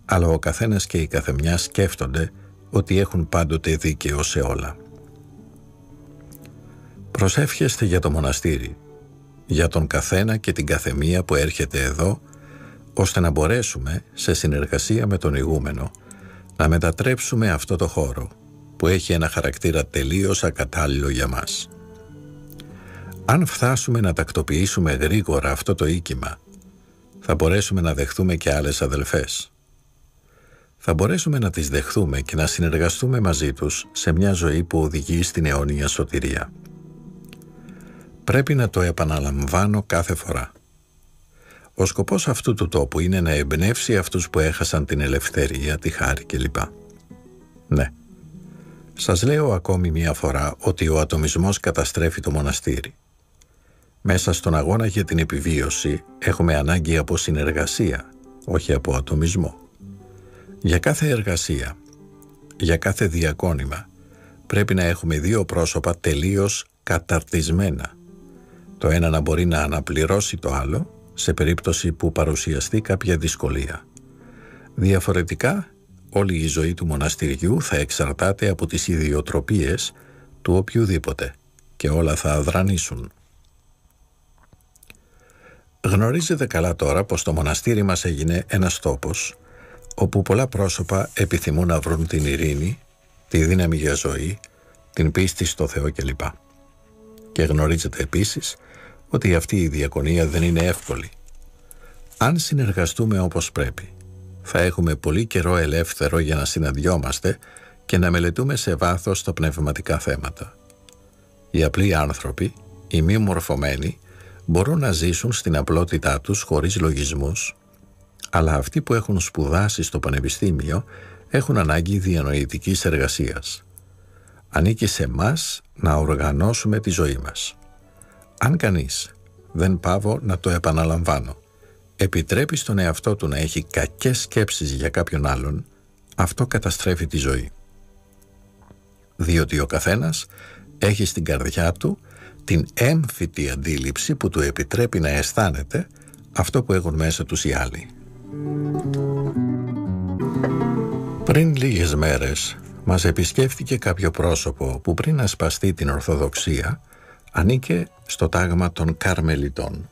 αλλά ο καθένας και η καθεμιά σκέφτονται ότι έχουν πάντοτε δίκαιο σε όλα. Προσεύχεστε για το μοναστήρι, για τον καθένα και την καθεμία που έρχεται εδώ, ώστε να μπορέσουμε, σε συνεργασία με τον ηγούμενο, να μετατρέψουμε αυτό το χώρο, που έχει ένα χαρακτήρα τελείως ακατάλληλο για μας. Αν φτάσουμε να τακτοποιήσουμε γρήγορα αυτό το οίκημα, θα μπορέσουμε να δεχθούμε και άλλες αδελφές. Θα μπορέσουμε να τις δεχθούμε και να συνεργαστούμε μαζί τους σε μια ζωή που οδηγεί στην αιώνια σωτηρία. Πρέπει να το επαναλαμβάνω κάθε φορά. Ο σκοπός αυτού του τόπου είναι να εμπνεύσει αυτούς που έχασαν την ελευθερία, τη χάρη κλπ. Ναι. Σας λέω ακόμη μία φορά ότι ο ατομισμός καταστρέφει το μοναστήρι. Μέσα στον αγώνα για την επιβίωση έχουμε ανάγκη από συνεργασία, όχι από ατομισμό. Για κάθε εργασία, για κάθε διακόνημα, πρέπει να έχουμε δύο πρόσωπα τελείως καταρτισμένα, το ένα να μπορεί να αναπληρώσει το άλλο σε περίπτωση που παρουσιαστεί κάποια δυσκολία. Διαφορετικά, όλη η ζωή του μοναστηριού θα εξαρτάται από τις ιδιοτροπίες του οποιοδήποτε και όλα θα αδρανήσουν. Γνωρίζετε καλά τώρα πως το μοναστήρι μας έγινε ένας τόπος όπου πολλά πρόσωπα επιθυμούν να βρουν την ειρήνη, τη δύναμη για ζωή, την πίστη στο Θεό κλπ. Και γνωρίζετε επίσης ότι αυτή η διακονία δεν είναι εύκολη. Αν συνεργαστούμε όπως πρέπει, θα έχουμε πολύ καιρό ελεύθερο για να συναντιόμαστε και να μελετούμε σε βάθος τα πνευματικά θέματα. Οι απλοί άνθρωποι, οι μη μορφωμένοι, μπορούν να ζήσουν στην απλότητά τους χωρίς λογισμούς, αλλά αυτοί που έχουν σπουδάσει στο πανεπιστήμιο έχουν ανάγκη διανοητικής εργασίας. Ανήκει σε μας να οργανώσουμε τη ζωή μας. Αν κανείς, δεν πάβω να το επαναλαμβάνω, επιτρέπει στον εαυτό του να έχει κακές σκέψεις για κάποιον άλλον, αυτό καταστρέφει τη ζωή. Διότι ο καθένας έχει στην καρδιά του την έμφυτη αντίληψη που του επιτρέπει να αισθάνεται αυτό που έχουν μέσα τους οι άλλοι. Πριν λίγες μέρες μας επισκέφθηκε κάποιο πρόσωπο που πριν ασπαστεί την Ορθοδοξία ανήκε στο τάγμα των Καρμελιτών.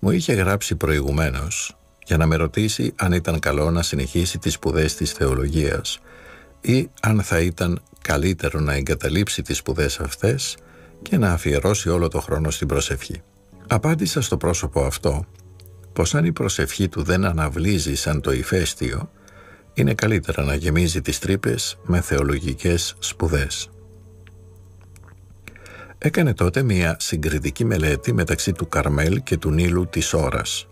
Μου είχε γράψει προηγουμένως για να με ρωτήσει αν ήταν καλό να συνεχίσει τις σπουδές της θεολογίας ή αν θα ήταν καλύτερο να εγκαταλείψει τις σπουδές αυτές και να αφιερώσει όλο το χρόνο στην προσευχή. Απάντησα στο πρόσωπο αυτό πως αν η προσευχή του δεν αναβλύζει σαν το ηφαίστειο, είναι καλύτερα να γεμίζει τις τρύπες με θεολογικές σπουδές. Έκανε τότε μια συγκριτική μελέτη μεταξύ του Καρμέλ και του Νείλου της Ώρας.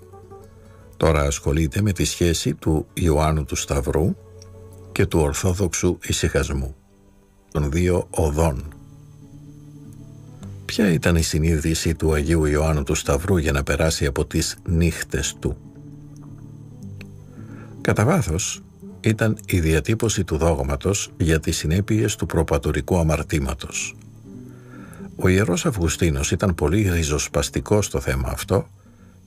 Τώρα ασχολείται με τη σχέση του Ιωάννου του Σταυρού και του Ορθόδοξου Ισυχασμού, των δύο οδών. Ποια ήταν η συνείδηση του Αγίου Ιωάννου του Σταυρού για να περάσει από τις νύχτες του; Κατά βάθος ήταν η διατύπωση του δόγματος για τις συνέπειες του προπατορικού αμαρτήματος. Ο Ιερός Αυγουστίνος ήταν πολύ ριζοσπαστικός στο θέμα αυτό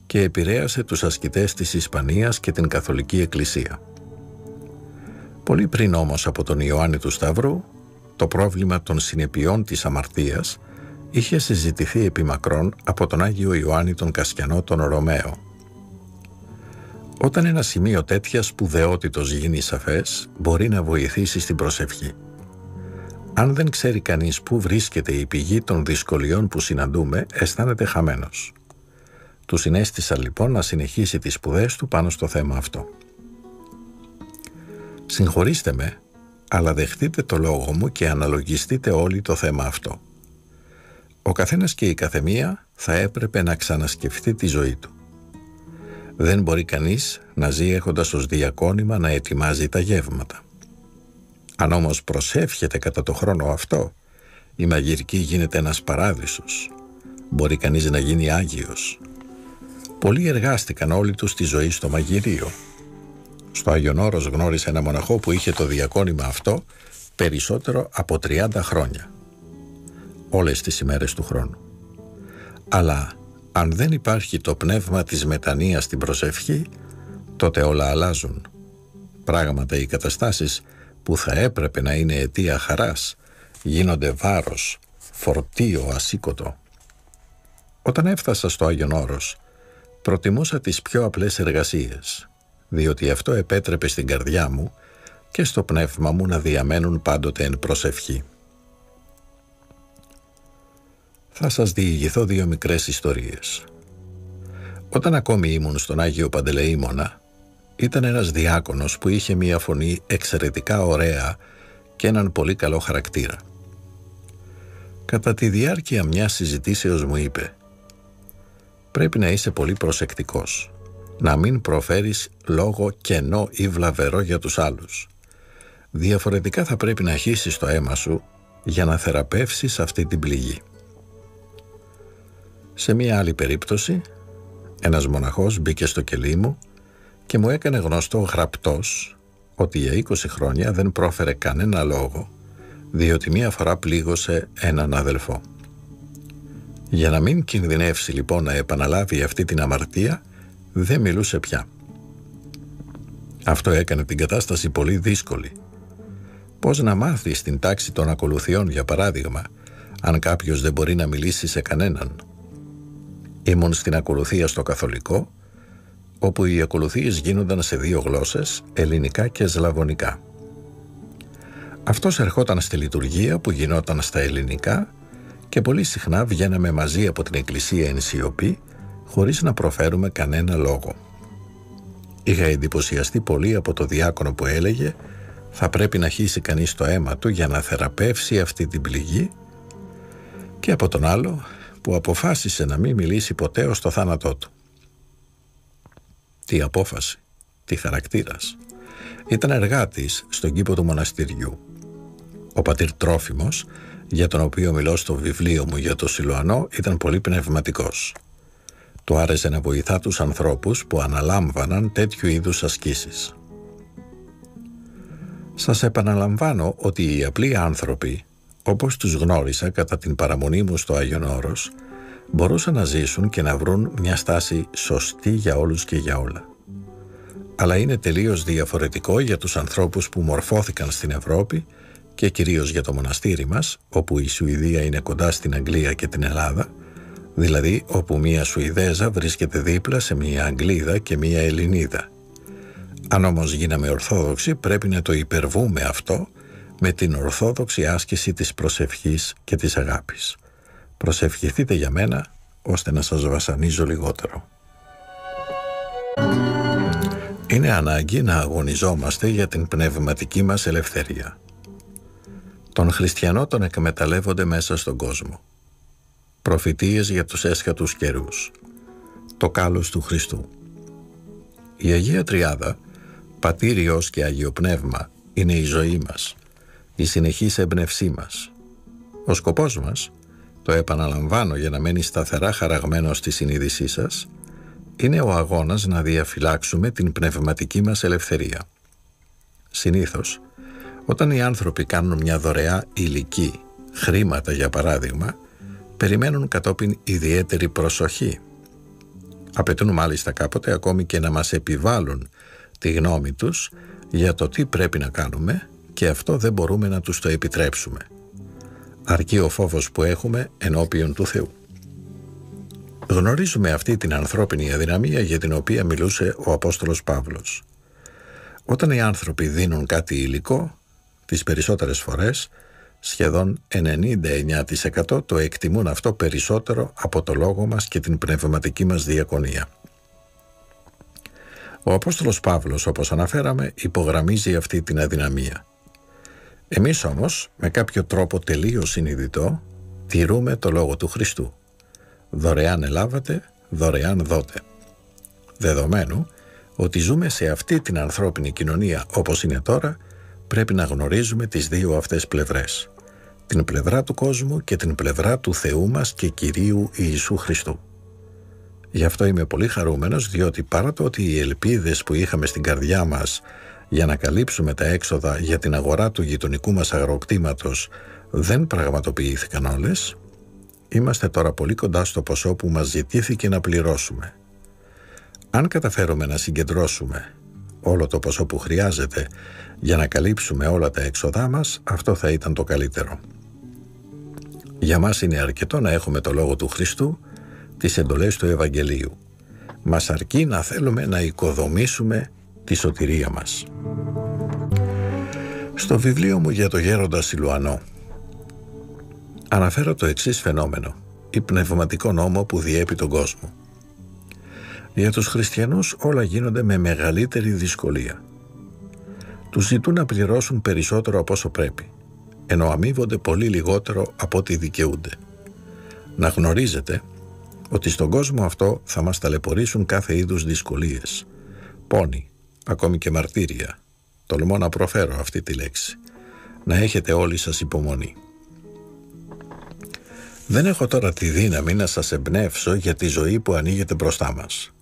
και επηρέασε τους ασκητές της Ισπανίας και την Καθολική Εκκλησία. Πολύ πριν όμως από τον Ιωάννη του Σταύρου, το πρόβλημα των συνεπειών της αμαρτίας είχε συζητηθεί επί μακρόν από τον Άγιο Ιωάννη τον Κασιανό τον Ρωμαίο. Όταν ένα σημείο τέτοιας σπουδαιότητος γίνει σαφές, μπορεί να βοηθήσει στην προσευχή. Αν δεν ξέρει κανείς πού βρίσκεται η πηγή των δυσκολιών που συναντούμε, αισθάνεται χαμένος. Του συνέστησα λοιπόν να συνεχίσει τις σπουδές του πάνω στο θέμα αυτό. Συγχωρήστε με, αλλά δεχτείτε το λόγο μου και αναλογιστείτε όλοι το θέμα αυτό. Ο καθένας και η καθεμία θα έπρεπε να ξανασκεφτεί τη ζωή του. Δεν μπορεί κανείς να ζει έχοντας ως διακόνημα να ετοιμάζει τα γεύματα. Αν όμως προσεύχεται κατά το χρόνο αυτό, η μαγειρική γίνεται ένας παράδεισος. Μπορεί κανείς να γίνει Άγιος. Πολλοί εργάστηκαν όλοι τους τη ζωή στο μαγειρίο. Στο Άγιον Όρος γνώρισε ένα μοναχό που είχε το διακόνημα αυτό περισσότερο από 30 χρόνια. Όλες τις ημέρες του χρόνου. Αλλά αν δεν υπάρχει το πνεύμα της μετανοίας στην προσευχή, τότε όλα αλλάζουν. Πράγματα οι καταστάσεις που θα έπρεπε να είναι αιτία χαράς γίνονται βάρος, φορτίο ασήκωτο. Όταν έφτασα στο Άγιον Όρος, προτιμούσα τις πιο απλές εργασίες, διότι αυτό επέτρεπε στην καρδιά μου και στο πνεύμα μου να διαμένουν πάντοτε εν προσευχή. Θα σας διηγηθώ δύο μικρές ιστορίες. Όταν ακόμη ήμουν στον Άγιο Παντελεήμονα, ήταν ένας διάκονος που είχε μία φωνή εξαιρετικά ωραία και έναν πολύ καλό χαρακτήρα. Κατά τη διάρκεια μιας συζητήσεως μου είπε «Πρέπει να είσαι πολύ προσεκτικός, να μην προφέρεις λόγο κενό ή βλαβερό για τους άλλους. Διαφορετικά θα πρέπει να χύσεις το αίμα σου για να θεραπεύσεις αυτή την πληγή». Σε μία άλλη περίπτωση, ένας μοναχός μπήκε στο κελί μου και μου έκανε γνωστό γραπτός ότι για 20 χρόνια δεν πρόφερε κανένα λόγο διότι μία φορά πλήγωσε έναν αδελφό. Για να μην κινδυνεύσει λοιπόν να επαναλάβει αυτή την αμαρτία, δεν μιλούσε πια. Αυτό έκανε την κατάσταση πολύ δύσκολη. Πώς να μάθεις την τάξη των ακολουθιών, για παράδειγμα, αν κάποιος δεν μπορεί να μιλήσει σε κανέναν; Ήμουν στην ακολουθία στο καθολικό, όπου οι ακολουθίες γίνονταν σε δύο γλώσσες, ελληνικά και σλαβωνικά. Αυτός ερχόταν στη λειτουργία που γινόταν στα ελληνικά και πολύ συχνά βγαίναμε μαζί από την εκκλησία εν σιωπή, χωρίς να προφέρουμε κανένα λόγο. Είχα εντυπωσιαστεί πολύ από το διάκονο που έλεγε «Θα πρέπει να χύσει κανείς το αίμα του για να θεραπεύσει αυτή την πληγή» και από τον άλλο που αποφάσισε να μην μιλήσει ποτέ ως το θάνατό του. Τι απόφαση, τι χαρακτήρας. Ήταν εργάτης στον κήπο του μοναστηριού. Ο πατήρ Τρόφιμος, για τον οποίο μιλώ στο βιβλίο μου για το Σιλουανό, ήταν πολύ πνευματικός. Του άρεσε να βοηθά τους ανθρώπους που αναλάμβαναν τέτοιου είδους ασκήσεις. Σας επαναλαμβάνω ότι οι απλοί άνθρωποι όπως τους γνώρισα κατά την παραμονή μου στο Άγιον Όρος, μπορούσαν να ζήσουν και να βρουν μια στάση σωστή για όλους και για όλα. αλλά είναι τελείως διαφορετικό για τους ανθρώπους που μορφώθηκαν στην Ευρώπη και κυρίως για το μοναστήρι μας, όπου η Σουηδία είναι κοντά στην Αγγλία και την Ελλάδα, δηλαδή όπου μία Σουηδέζα βρίσκεται δίπλα σε μία Αγγλίδα και μία Ελληνίδα. Αν όμως γίναμε Ορθόδοξοι πρέπει να το υπερβούμε αυτό με την Ορθόδοξη άσκηση της προσευχής και της αγάπης. Προσευχηθείτε για μένα ώστε να σας βασανίζω λιγότερο. Είναι ανάγκη να αγωνιζόμαστε για την πνευματική μας ελευθερία. Τον χριστιανό τον εκμεταλλεύονται μέσα στον κόσμο. Προφητείες για τους έσχατους καιρούς. Το κάλος του Χριστού. Η Αγία Τριάδα, Πατήριος και Αγίο Πνεύμα, είναι η ζωή μας, η συνεχής έμπνευσή μας. Ο σκοπός μας, το επαναλαμβάνω για να μένει σταθερά χαραγμένος στη συνείδησή σας, είναι ο αγώνας να διαφυλάξουμε την πνευματική μας ελευθερία. Συνήθως, όταν οι άνθρωποι κάνουν μια δωρεά υλική, χρήματα για παράδειγμα, περιμένουν κατόπιν ιδιαίτερη προσοχή. Απαιτούν μάλιστα κάποτε ακόμη και να μας επιβάλλουν τη γνώμη τους για το τι πρέπει να κάνουμε και αυτό δεν μπορούμε να τους το επιτρέψουμε. Αρκεί ο φόβος που έχουμε ενώπιον του Θεού. Γνωρίζουμε αυτή την ανθρώπινη αδυναμία για την οποία μιλούσε ο Απόστολος Παύλος. Όταν οι άνθρωποι δίνουν κάτι υλικό, τις περισσότερες φορές, σχεδόν 99% το εκτιμούν αυτό περισσότερο από το λόγο μας και την πνευματική μας διακονία. Ο Απόστολος Παύλος, όπως αναφέραμε, υπογραμμίζει αυτή την αδυναμία. Εμείς όμως, με κάποιο τρόπο τελείως συνειδητό, τηρούμε το λόγο του Χριστού. Δωρεάν ελάβατε, δωρεάν δότε. Δεδομένου ότι ζούμε σε αυτή την ανθρώπινη κοινωνία όπως είναι τώρα, πρέπει να γνωρίζουμε τις δύο αυτές πλευρές. Την πλευρά του κόσμου και την πλευρά του Θεού μας και Κυρίου Ιησού Χριστού. Γι' αυτό είμαι πολύ χαρούμενος διότι παρά το ότι οι ελπίδες που είχαμε στην καρδιά μας για να καλύψουμε τα έξοδα για την αγορά του γειτονικού μας αγροκτήματος δεν πραγματοποιήθηκαν όλες, είμαστε τώρα πολύ κοντά στο ποσό που μας ζητήθηκε να πληρώσουμε. Αν καταφέρουμε να συγκεντρώσουμε όλο το ποσό που χρειάζεται για να καλύψουμε όλα τα έξοδά μας, αυτό θα ήταν το καλύτερο. Για μας είναι αρκετό να έχουμε το Λόγο του Χριστού, τις εντολές του Ευαγγελίου. Μας αρκεί να θέλουμε να οικοδομήσουμε τη σωτηρία μας. Στο βιβλίο μου για το γέροντας Σιλουανό αναφέρω το εξής φαινόμενο, η πνευματικό νόμο που διέπει τον κόσμο. Για τους χριστιανούς όλα γίνονται με μεγαλύτερη δυσκολία. Τους ζητούν να πληρώσουν περισσότερο από όσο πρέπει, ενώ αμείβονται πολύ λιγότερο από ό,τι δικαιούνται. Να γνωρίζετε ότι στον κόσμο αυτό θα μας ταλαιπωρήσουν κάθε είδους δυσκολίες, πόνοι, ακόμη και μαρτύρια. Τολμώ να προφέρω αυτή τη λέξη. Να έχετε όλοι σας υπομονή. Δεν έχω τώρα τη δύναμη να σας εμπνεύσω για τη ζωή που ανοίγεται μπροστά μας.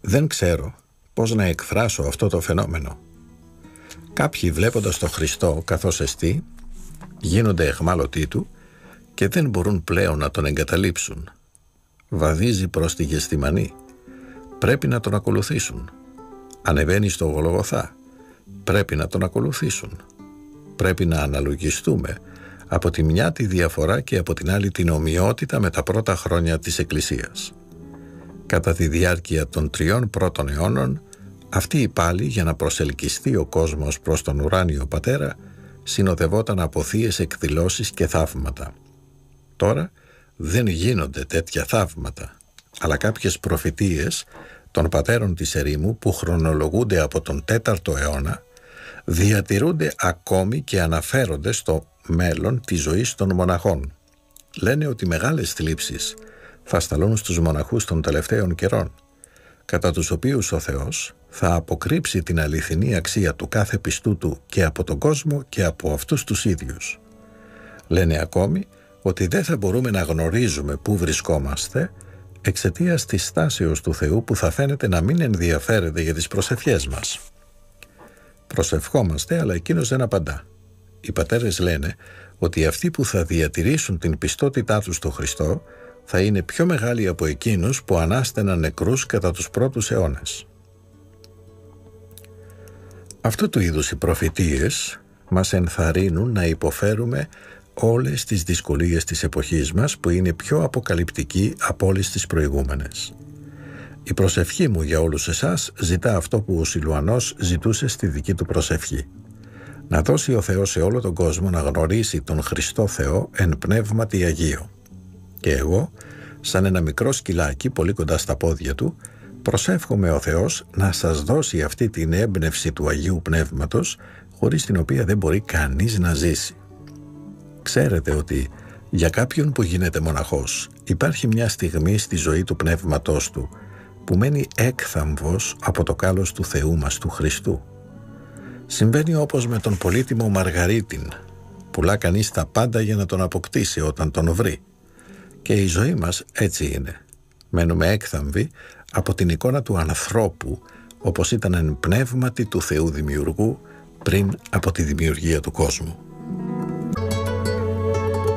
Δεν ξέρω πώς να εκφράσω αυτό το φαινόμενο. Κάποιοι βλέποντας τον Χριστό καθώς εστί, γίνονται εχμάλωτοί του και δεν μπορούν πλέον να τον εγκαταλείψουν. Βαδίζει προς τη γεστημανή. Πρέπει να τον ακολουθήσουν. Ανεβαίνει στο Γολογοθά. Πρέπει να τον ακολουθήσουν. Πρέπει να αναλογιστούμε από τη μια τη διαφορά και από την άλλη την ομοιότητα με τα πρώτα χρόνια της Εκκλησίας. Κατά τη διάρκεια των τριών πρώτων αιώνων, αυτή η πάλι για να προσελκυστεί ο κόσμος προς τον ουράνιο πατέρα, συνοδευόταν από θείες εκδηλώσεις και θαύματα. Τώρα δεν γίνονται τέτοια θαύματα, αλλά κάποιες προφητείες των πατέρων της ερήμου που χρονολογούνται από τον 4ο αιώνα διατηρούνται ακόμη και αναφέρονται στο μέλλον της ζωής των μοναχών. Λένε ότι μεγάλες θλίψεις θα σταλούν στους μοναχούς των τελευταίων καιρών, κατά τους οποίους ο Θεός θα αποκρύψει την αληθινή αξία του κάθε πιστού του και από τον κόσμο και από αυτούς τους ίδιους. Λένε ακόμη ότι δεν θα μπορούμε να γνωρίζουμε πού βρισκόμαστε εξαιτίας της στάσεως του Θεού που θα φαίνεται να μην ενδιαφέρεται για τις προσευχές μας. Προσευχόμαστε, αλλά εκείνος δεν απαντά. Οι πατέρες λένε ότι αυτοί που θα διατηρήσουν την πιστότητά τους στο Χριστό θα είναι πιο μεγάλοι από εκείνους που ανάστεναν νεκρούς κατά τους πρώτους αιώνες. Αυτού του είδους οι προφητείες μας ενθαρρύνουν να υποφέρουμε όλες τις δυσκολίες της εποχής μας που είναι πιο αποκαλυπτική από όλες τις προηγούμενες. Η προσευχή μου για όλους εσάς ζητά αυτό που ο Σιλουανός ζητούσε στη δική του προσευχή. Να δώσει ο Θεός σε όλο τον κόσμο να γνωρίσει τον Χριστό Θεό εν πνεύματι Αγίο. Και εγώ, σαν ένα μικρό σκυλάκι πολύ κοντά στα πόδια του, προσεύχομαι ο Θεός να σας δώσει αυτή την έμπνευση του Αγίου Πνεύματος χωρίς την οποία δεν μπορεί κανείς να ζήσει. Ξέρετε ότι για κάποιον που γίνεται μοναχός υπάρχει μια στιγμή στη ζωή του πνεύματός του που μένει έκθαμβος από το κάλος του Θεού μας, του Χριστού. Συμβαίνει όπως με τον πολύτιμο Μαργαρίτην. Πουλά κανείς τα πάντα για να τον αποκτήσει όταν τον βρει. Και η ζωή μας έτσι είναι. Μένουμε έκθαμβοι από την εικόνα του ανθρώπου όπως ήταν εν πνεύματι του Θεού Δημιουργού πριν από τη δημιουργία του κόσμου.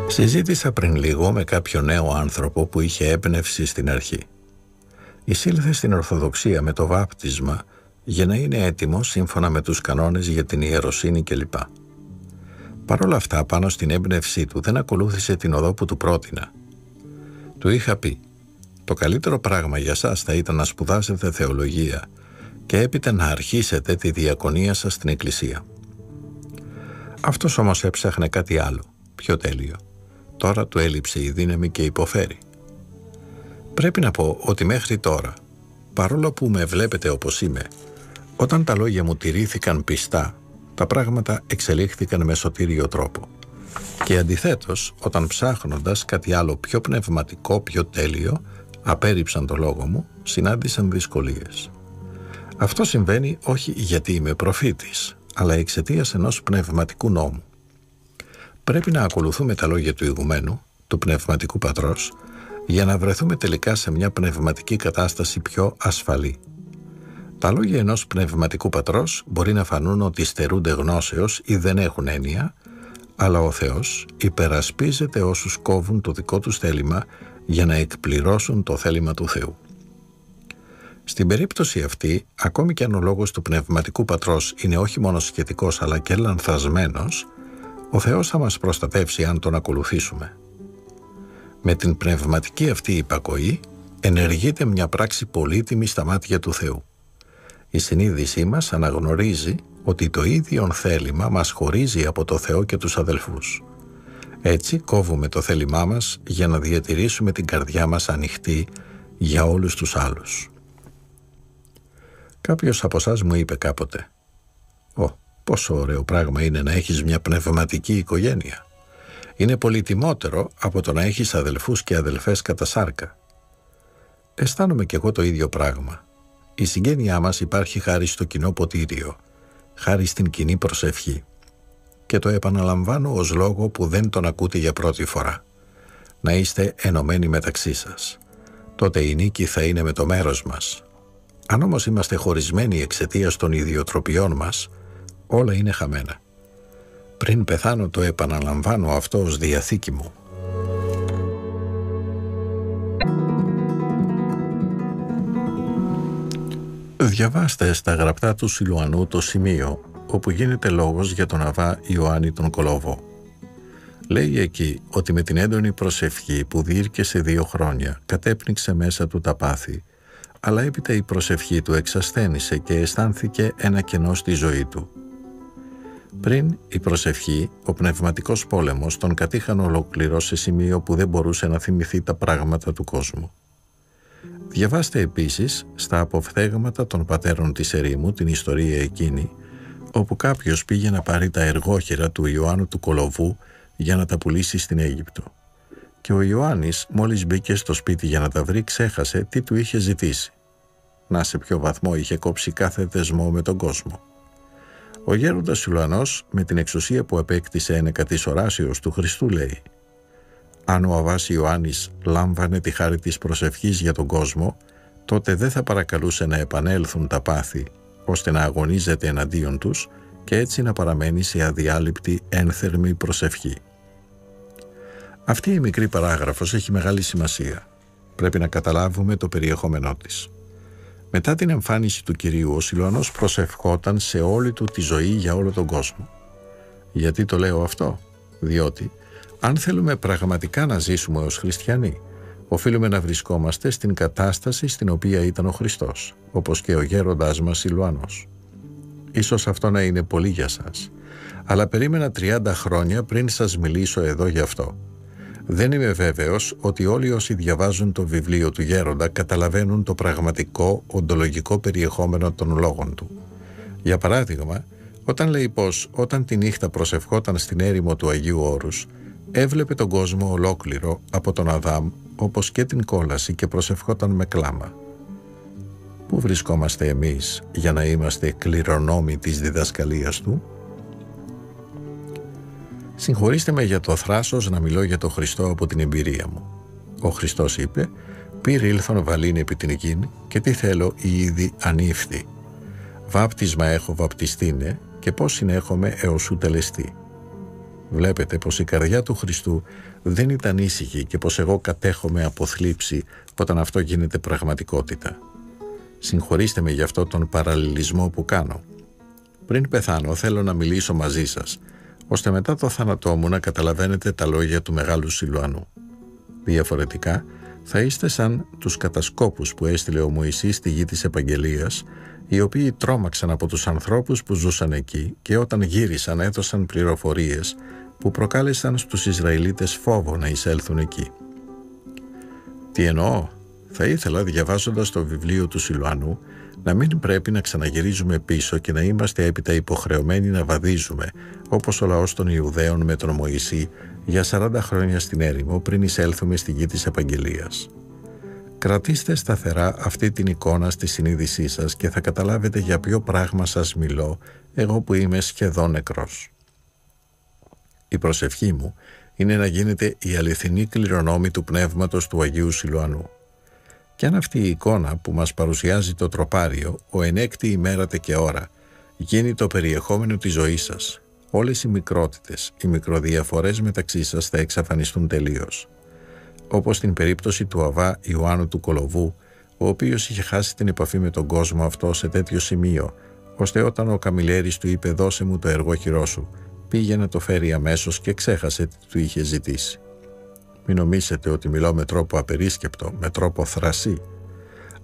Συζήτησα πριν λίγο με κάποιο νέο άνθρωπο που είχε έμπνευση στην αρχή. Εισήλθε στην Ορθοδοξία με το βάπτισμα για να είναι έτοιμο σύμφωνα με τους κανόνες για την ιεροσύνη κλπ. Παρ' όλα αυτά πάνω στην έμπνευσή του δεν ακολούθησε την οδό που του πρότεινα. Του είχα πει «Το καλύτερο πράγμα για σας θα ήταν να σπουδάσετε θεολογία και έπειτα να αρχίσετε τη διακονία σας στην Εκκλησία». Αυτός όμως έψαχνε κάτι άλλο, πιο τέλειο. Τώρα του έλειψε η δύναμη και υποφέρει. Πρέπει να πω ότι μέχρι τώρα, παρόλο που με βλέπετε όπως είμαι, όταν τα λόγια μου τηρήθηκαν πιστά, τα πράγματα εξελίχθηκαν με σωτήριο τρόπο. Και αντιθέτως, όταν ψάχνοντας κάτι άλλο πιο πνευματικό, πιο τέλειο, απέρριψαν το λόγο μου, συνάντησαν δυσκολίες. Αυτό συμβαίνει όχι γιατί είμαι προφήτης, αλλά εξαιτίας ενός πνευματικού νόμου. Πρέπει να ακολουθούμε τα λόγια του ηγουμένου, του πνευματικού πατρός, για να βρεθούμε τελικά σε μια πνευματική κατάσταση πιο ασφαλή. Τα λόγια ενός πνευματικού πατρός μπορεί να φανούν ότι στερούνται γνώσεως ή δεν έχουν έννοια, αλλά ο Θεός υπερασπίζεται όσους κόβουν το δικό τους θέλημα για να εκπληρώσουν το θέλημα του Θεού. Στην περίπτωση αυτή, ακόμη και αν ο λόγος του πνευματικού πατρός είναι όχι μόνο σχετικός αλλά και λανθασμένος, ο Θεός θα μας προστατεύσει αν τον ακολουθήσουμε. Με την πνευματική αυτή υπακοή ενεργείται μια πράξη πολύτιμη στα μάτια του Θεού. Η συνείδησή μας αναγνωρίζει ότι το ίδιο θέλημα μας χωρίζει από το Θεό και τους αδελφούς. Έτσι κόβουμε το θέλημά μας για να διατηρήσουμε την καρδιά μας ανοιχτή για όλους τους άλλους. Κάποιος από εσάς μου είπε κάποτε «Ω, πόσο ωραίο πράγμα είναι να έχεις μια πνευματική οικογένεια» είναι πολύτιμότερο από το να έχεις αδελφούς και αδελφές κατά σάρκα. Αισθάνομαι κι εγώ το ίδιο πράγμα. Η συγγένειά μας υπάρχει χάρη στο κοινό ποτήριο, χάρη στην κοινή προσευχή. Και το επαναλαμβάνω ως λόγο που δεν τον ακούτε για πρώτη φορά. Να είστε ενωμένοι μεταξύ σας. Τότε η νίκη θα είναι με το μέρος μας. Αν όμως είμαστε χωρισμένοι εξαιτίας των ιδιοτροπιών μας, όλα είναι χαμένα. Πριν πεθάνω το επαναλαμβάνω αυτό ως διαθήκη μου. Διαβάστε στα γραπτά του Σιλουανού το σημείο όπου γίνεται λόγος για τον Αβά Ιωάννη τον Κολόβο. Λέει εκεί ότι με την έντονη προσευχή που διήρκεσε δύο χρόνια κατέπνιξε μέσα του τα πάθη, αλλά έπειτα η προσευχή του εξασθένησε και αισθάνθηκε ένα κενό στη ζωή του. Πριν η προσευχή, ο πνευματικός πόλεμος τον κατήχαν ολοκληρώσει σε σημείο που δεν μπορούσε να θυμηθεί τα πράγματα του κόσμου. Διαβάστε επίσης στα αποφθέγματα των πατέρων της ερήμου την ιστορία εκείνη, όπου κάποιος πήγε να πάρει τα εργόχειρα του Ιωάννου του Κολοβού για να τα πουλήσει στην Αίγυπτο. Και ο Ιωάννης μόλις μπήκε στο σπίτι για να τα βρει ξέχασε τι του είχε ζητήσει. Να σε ποιο βαθμό είχε κόψει κάθε δεσμό με τον κόσμο. Ο γέροντας Σουλανός με την εξουσία που επέκτησε ένεκα της οράσεως του Χριστού λέει «Αν ο Αβάς Ιωάννης λάμβανε τη χάρη της προσευχής για τον κόσμο, τότε δεν θα παρακαλούσε να επανέλθουν τα πάθη, ώστε να αγωνίζεται εναντίον τους και έτσι να παραμένει σε αδιάλειπτη ένθερμη προσευχή». Αυτή η μικρή παράγραφος έχει μεγάλη σημασία. Πρέπει να καταλάβουμε το περιεχόμενό της. Μετά την εμφάνιση του Κυρίου, ο Σιλουανός προσευχόταν σε όλη του τη ζωή για όλο τον κόσμο. Γιατί το λέω αυτό; Διότι αν θέλουμε πραγματικά να ζήσουμε ως χριστιανοί, οφείλουμε να βρισκόμαστε στην κατάσταση στην οποία ήταν ο Χριστός, όπως και ο γέροντάς μας Σιλουανός. Ίσως αυτό να είναι πολύ για σας, αλλά περίμενα 30 χρόνια πριν σας μιλήσω εδώ γι' αυτό. Δεν είμαι βέβαιος ότι όλοι όσοι διαβάζουν το βιβλίο του Γέροντα καταλαβαίνουν το πραγματικό οντολογικό περιεχόμενο των λόγων του. Για παράδειγμα, όταν λέει πως όταν τη νύχτα προσευχόταν στην έρημο του Αγίου Όρους, έβλεπε τον κόσμο ολόκληρο από τον Αδάμ όπως και την κόλαση και προσευχόταν με κλάμα. Πού βρισκόμαστε εμείς για να είμαστε κληρονόμοι της διδασκαλίας του; Συγχωρήστε με για το θράσος να μιλώ για το Χριστό από την εμπειρία μου. Ο Χριστός είπε «Πήρε ήλθον βαλήν επί την εκείνη και τι θέλω ήδη ανήφθη. Βάπτισμα έχω βαπτιστήνε και πώς συνέχομαι έως σου τελεστεί». Βλέπετε πως η καρδιά του Χριστού δεν ήταν ήσυχη και πως εγώ κατέχομαι από θλίψη όταν αυτό γίνεται πραγματικότητα. Συγχωρήστε με για αυτό τον παραλληλισμό που κάνω. Πριν πεθάνω θέλω να μιλήσω μαζί σας ώστε μετά το θάνατό μου να καταλαβαίνετε τα λόγια του Μεγάλου Σιλουανού. Διαφορετικά, θα είστε σαν τους κατασκόπους που έστειλε ο Μωυσής στη γη της Επαγγελίας, οι οποίοι τρόμαξαν από τους ανθρώπους που ζούσαν εκεί και όταν γύρισαν έδωσαν πληροφορίες που προκάλεσαν στους Ισραηλίτες φόβο να εισέλθουν εκεί. Τι εννοώ, θα ήθελα διαβάζοντας το βιβλίο του Σιλουανού να μην πρέπει να ξαναγυρίζουμε πίσω και να είμαστε έπειτα υποχρεωμένοι να βαδίζουμε, όπως ο λαός των Ιουδαίων με τον Μωυσή, για 40 χρόνια στην έρημο πριν εισέλθουμε στη γη της Επαγγελίας. Κρατήστε σταθερά αυτή την εικόνα στη συνείδησή σας και θα καταλάβετε για ποιο πράγμα σας μιλώ, εγώ που είμαι σχεδόν νεκρός. Η προσευχή μου είναι να γίνετε η αληθινή κληρονόμη του πνεύματος του Αγίου Σιλουανού. Και αν αυτή η εικόνα που μας παρουσιάζει το τροπάριο, ο ενέκτη ημέρατε και ώρα, γίνει το περιεχόμενο της ζωής σας, όλες οι μικρότητες, οι μικροδιαφορές μεταξύ σας θα εξαφανιστούν τελείως. Όπως στην περίπτωση του Αβά Ιωάννου του Κολοβού, ο οποίος είχε χάσει την επαφή με τον κόσμο αυτό σε τέτοιο σημείο, ώστε όταν ο Καμιλέρης του είπε «δώσε μου το εργόχειρό σου», πήγε να το φέρει αμέσως και ξέχασε τι του είχε ζητήσει. Μην νομίσετε ότι μιλώ με τρόπο απερίσκεπτο, με τρόπο θρασί.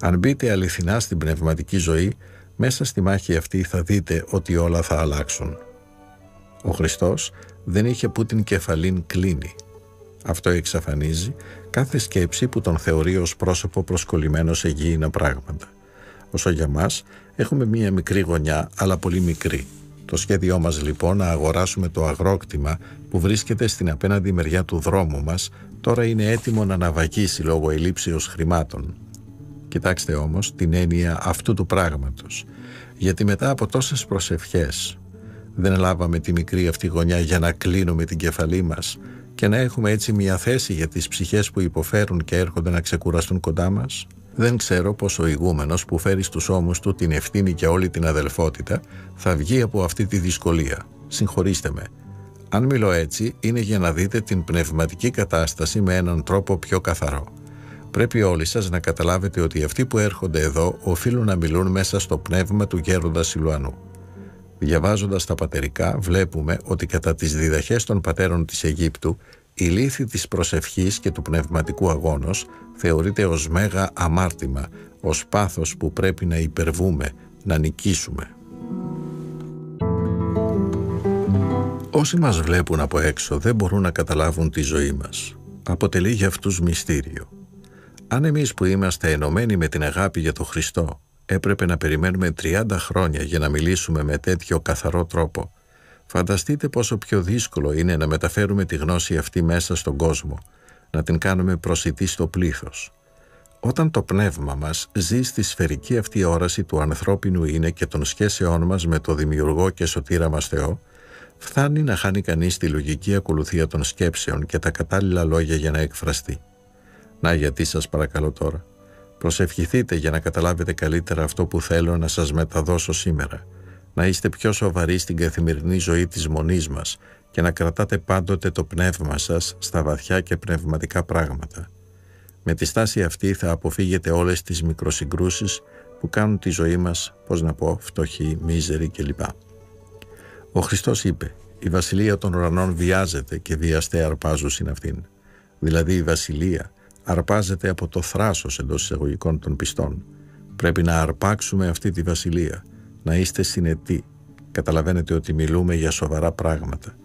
Αν μπείτε αληθινά στην πνευματική ζωή, μέσα στη μάχη αυτή θα δείτε ότι όλα θα αλλάξουν. Ο Χριστός δεν είχε που την κεφαλήν κλείνει. Αυτό εξαφανίζει κάθε σκέψη που τον θεωρεί ως πρόσωπο προσκολλημένος σε γήινα πράγματα. Όσο για μας, έχουμε μία μικρή γωνιά, αλλά πολύ μικρή. Το σχέδιό μας λοιπόν να αγοράσουμε το αγρόκτημα που βρίσκεται στην απέναντι μεριά του δρόμου μας τώρα είναι έτοιμο να αναβαγίσει λόγω ελλείψεως χρημάτων. Κοιτάξτε όμως την έννοια αυτού του πράγματος, γιατί μετά από τόσες προσευχές δεν λάβαμε τη μικρή αυτή γωνιά για να κλείνουμε την κεφαλή μας και να έχουμε έτσι μια θέση για τις ψυχές που υποφέρουν και έρχονται να ξεκουραστούν κοντά μας; Δεν ξέρω πως ο ηγούμενος που φέρει στους ώμους του την ευθύνη και όλη την αδελφότητα θα βγει από αυτή τη δυσκολία. Συγχωρήστε με, αν μιλώ έτσι, είναι για να δείτε την πνευματική κατάσταση με έναν τρόπο πιο καθαρό. Πρέπει όλοι σας να καταλάβετε ότι αυτοί που έρχονται εδώ οφείλουν να μιλούν μέσα στο πνεύμα του γέροντας Σιλουανού. Διαβάζοντας τα πατερικά βλέπουμε ότι κατά τις διδαχές των πατέρων της Αιγύπτου η λύθη της προσευχής και του πνευματικού αγώνος θεωρείται ως μέγα αμάρτημα, ως πάθος που πρέπει να υπερβούμε, να νικήσουμε. Όσοι μας βλέπουν από έξω δεν μπορούν να καταλάβουν τη ζωή μας. Αποτελεί για αυτούς μυστήριο. Αν εμείς που είμαστε ενωμένοι με την αγάπη για τον Χριστό έπρεπε να περιμένουμε 30 χρόνια για να μιλήσουμε με τέτοιο καθαρό τρόπο, φανταστείτε πόσο πιο δύσκολο είναι να μεταφέρουμε τη γνώση αυτή μέσα στον κόσμο, να την κάνουμε προσιτή στο πλήθος. Όταν το πνεύμα μας ζει στη σφαιρική αυτή όραση του ανθρώπινου είναι και των σχέσεών μας με το Δημιουργό και Σωτήρα μας Θεό, Φτάνει να χάνει κανείς τη λογική ακολουθία των σκέψεων και τα κατάλληλα λόγια για να εκφραστεί. Να γιατί σας παρακαλώ τώρα. Προσευχηθείτε για να καταλάβετε καλύτερα αυτό που θέλω να σας μεταδώσω σήμερα. Να είστε πιο σοβαροί στην καθημερινή ζωή της μονής μας και να κρατάτε πάντοτε το πνεύμα σας στα βαθιά και πνευματικά πράγματα. Με τη στάση αυτή θα αποφύγετε όλες τις μικροσυγκρούσεις που κάνουν τη ζωή μας, πώς να πω, φτωχή, μίζερη κλπ. Ο Χριστός είπε «Η βασιλεία των ουρανών βιάζεται και βιαστέ αρπάζουν αυτήν». Δηλαδή η βασιλεία αρπάζεται από το θράσος εντός εισαγωγικών των πιστών. Πρέπει να αρπάξουμε αυτή τη βασιλεία, να είστε συνετοί. Καταλαβαίνετε ότι μιλούμε για σοβαρά πράγματα.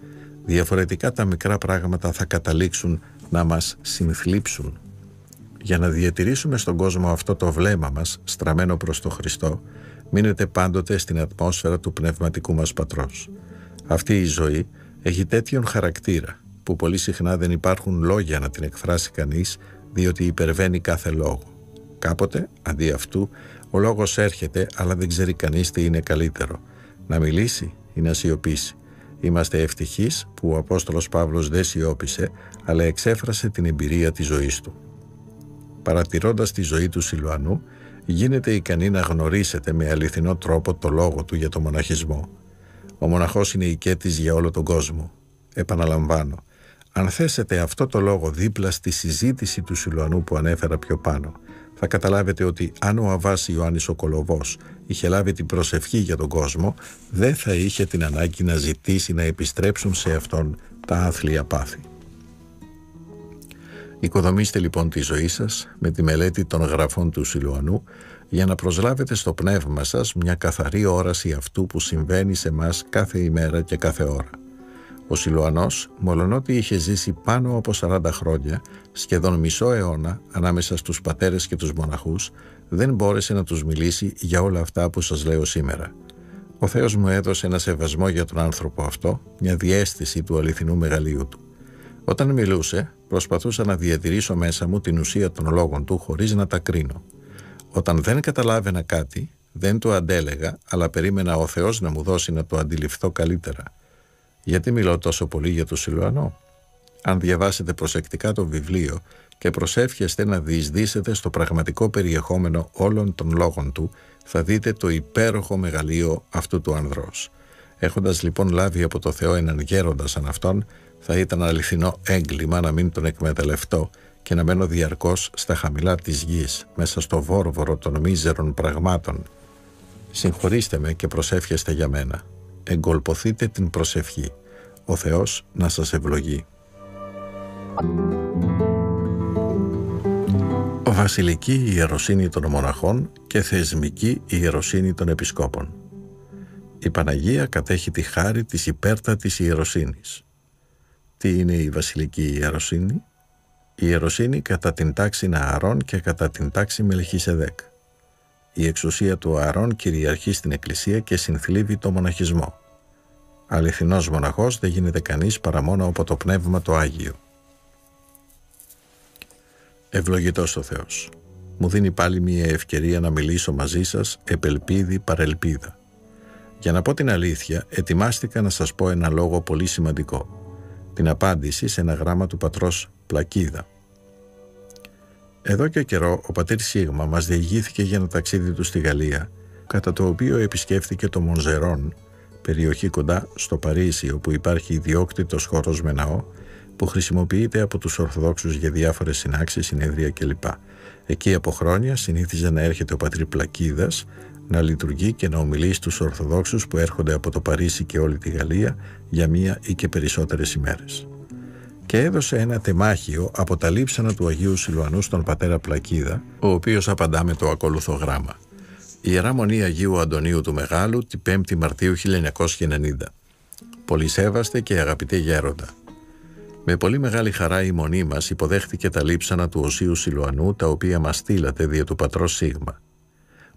Διαφορετικά τα μικρά πράγματα θα καταλήξουν να μας συνθλίψουν. Για να διατηρήσουμε στον κόσμο αυτό το βλέμμα μας στραμμένο προς το Χριστό, μείνετε πάντοτε στην ατμόσφαιρα του πνευματικού μας πατρός. Αυτή η ζωή έχει τέτοιον χαρακτήρα που πολύ συχνά δεν υπάρχουν λόγια να την εκφράσει κανείς διότι υπερβαίνει κάθε λόγο. Κάποτε, αντί αυτού, ο λόγος έρχεται αλλά δεν ξέρει κανείς τι είναι καλύτερο. Να μιλήσει ή να σιωπήσει. Είμαστε ευτυχείς που ο Απόστολος Παύλος δεν σιώπησε αλλά εξέφρασε την εμπειρία της ζωής του. Παρατηρώντας τη ζωή του Σιλουανού, γίνεται ικανή να γνωρίσετε με αληθινό τρόπο το λόγο του για το μοναχισμό. Ο μοναχός είναι οικέτης για όλο τον κόσμο. Επαναλαμβάνω, αν θέσετε αυτό το λόγο δίπλα στη συζήτηση του Σιλουανού που ανέφερα πιο πάνω, θα καταλάβετε ότι αν ο Αβάς Ιωάννης ο Κολοβός είχε λάβει την προσευχή για τον κόσμο, δεν θα είχε την ανάγκη να ζητήσει να επιστρέψουν σε αυτόν τα άθλια πάθη. Οικοδομήστε λοιπόν τη ζωή σας με τη μελέτη των γραφών του Σιλουανού για να προσλάβετε στο πνεύμα σας μια καθαρή όραση αυτού που συμβαίνει σε μας κάθε ημέρα και κάθε ώρα. Ο Σιλουανός, μολονότι είχε ζήσει πάνω από 40 χρόνια, σχεδόν μισό αιώνα, ανάμεσα στους πατέρες και τους μοναχούς, δεν μπόρεσε να τους μιλήσει για όλα αυτά που σας λέω σήμερα. Ο Θεός μου έδωσε ένα σεβασμό για τον άνθρωπο αυτό, μια διέστηση του αληθινού μεγαλείου του. Όταν μιλούσε, προσπαθούσα να διατηρήσω μέσα μου την ουσία των λόγων του χωρίς να τα κρίνω. Όταν δεν καταλάβαινα κάτι, δεν το αντέλεγα, αλλά περίμενα ο Θεός να μου δώσει να το αντιληφθώ καλύτερα. Γιατί μιλώ τόσο πολύ για το Σιλουανό; Αν διαβάσετε προσεκτικά το βιβλίο και προσεύχεστε να διεισδύσετε στο πραγματικό περιεχόμενο όλων των λόγων του, θα δείτε το υπέροχο μεγαλείο αυτού του ανδρός. Έχοντας λοιπόν λάβει από το Θεό έναν γέροντας σαν αυτόν, θα ήταν αληθινό έγκλημα να μην τον εκμεταλλευτώ και να μένω διαρκώς στα χαμηλά της γης, μέσα στο βόρβορο των μίζερων πραγμάτων. Συγχωρήστε με και προσεύχεστε για μένα. Εγκολποθείτε την προσευχή. Ο Θεός να σας ευλογεί. Βασιλική ιεροσύνη των μοναχών και θεσμική ιεροσύνη των επισκόπων. Η Παναγία κατέχει τη χάρη της υπέρτατης ιεροσύνης. Τι είναι η βασιλική ιεροσύνη; Η ιεροσύνη κατά την τάξη Ααρών και κατά την τάξη Μελχισεδέκ. Η εξουσία του Ααρών κυριαρχεί στην Εκκλησία και συνθλίβει το μοναχισμό. Αληθινός μοναχός δεν γίνεται κανείς παρά μόνο από το Πνεύμα το Άγιο. Ευλογητός ο Θεός. Μου δίνει πάλι μια ευκαιρία να μιλήσω μαζί σας επελπίδη παρελπίδα. Για να πω την αλήθεια, ετοιμάστηκα να σας πω ένα λόγο πολύ σημαντικό. Την απάντηση σε ένα γράμμα του πατρός Πλακίδα. Εδώ και καιρό ο πατήρ Σίγμα μας διηγήθηκε για ένα ταξίδι του στη Γαλλία, κατά το οποίο επισκέφθηκε το Μονζερόν, περιοχή κοντά στο Παρίσι, όπου υπάρχει ιδιόκτητος χώρος με ναό, που χρησιμοποιείται από τους Ορθοδόξους για διάφορες συνάξεις, συνέδρια κλπ. Εκεί από χρόνια συνήθιζε να έρχεται ο πατήρ Πλακίδας, να λειτουργεί και να ομιλεί στους Ορθοδόξους που έρχονται από το Παρίσι και όλη τη Γαλλία για μία ή και περισσότερες ημέρες και έδωσε ένα τεμάχιο από τα λείψανα του Αγίου Σιλουανού στον πατέρα Πλακίδα, ο οποίος απαντά με το ακόλουθο γράμμα. Η Ιερά Μονή Αγίου Αντωνίου του Μεγάλου, την 5η Μαρτίου 1990. Πολυσέβαστε και αγαπητέ γέροντα. Με πολύ μεγάλη χαρά η μονή μας υποδέχτηκε τα λείψανα του Οσίου Σιλουανού, τα οποία μας στείλατε δια του πατρός Σίγμα.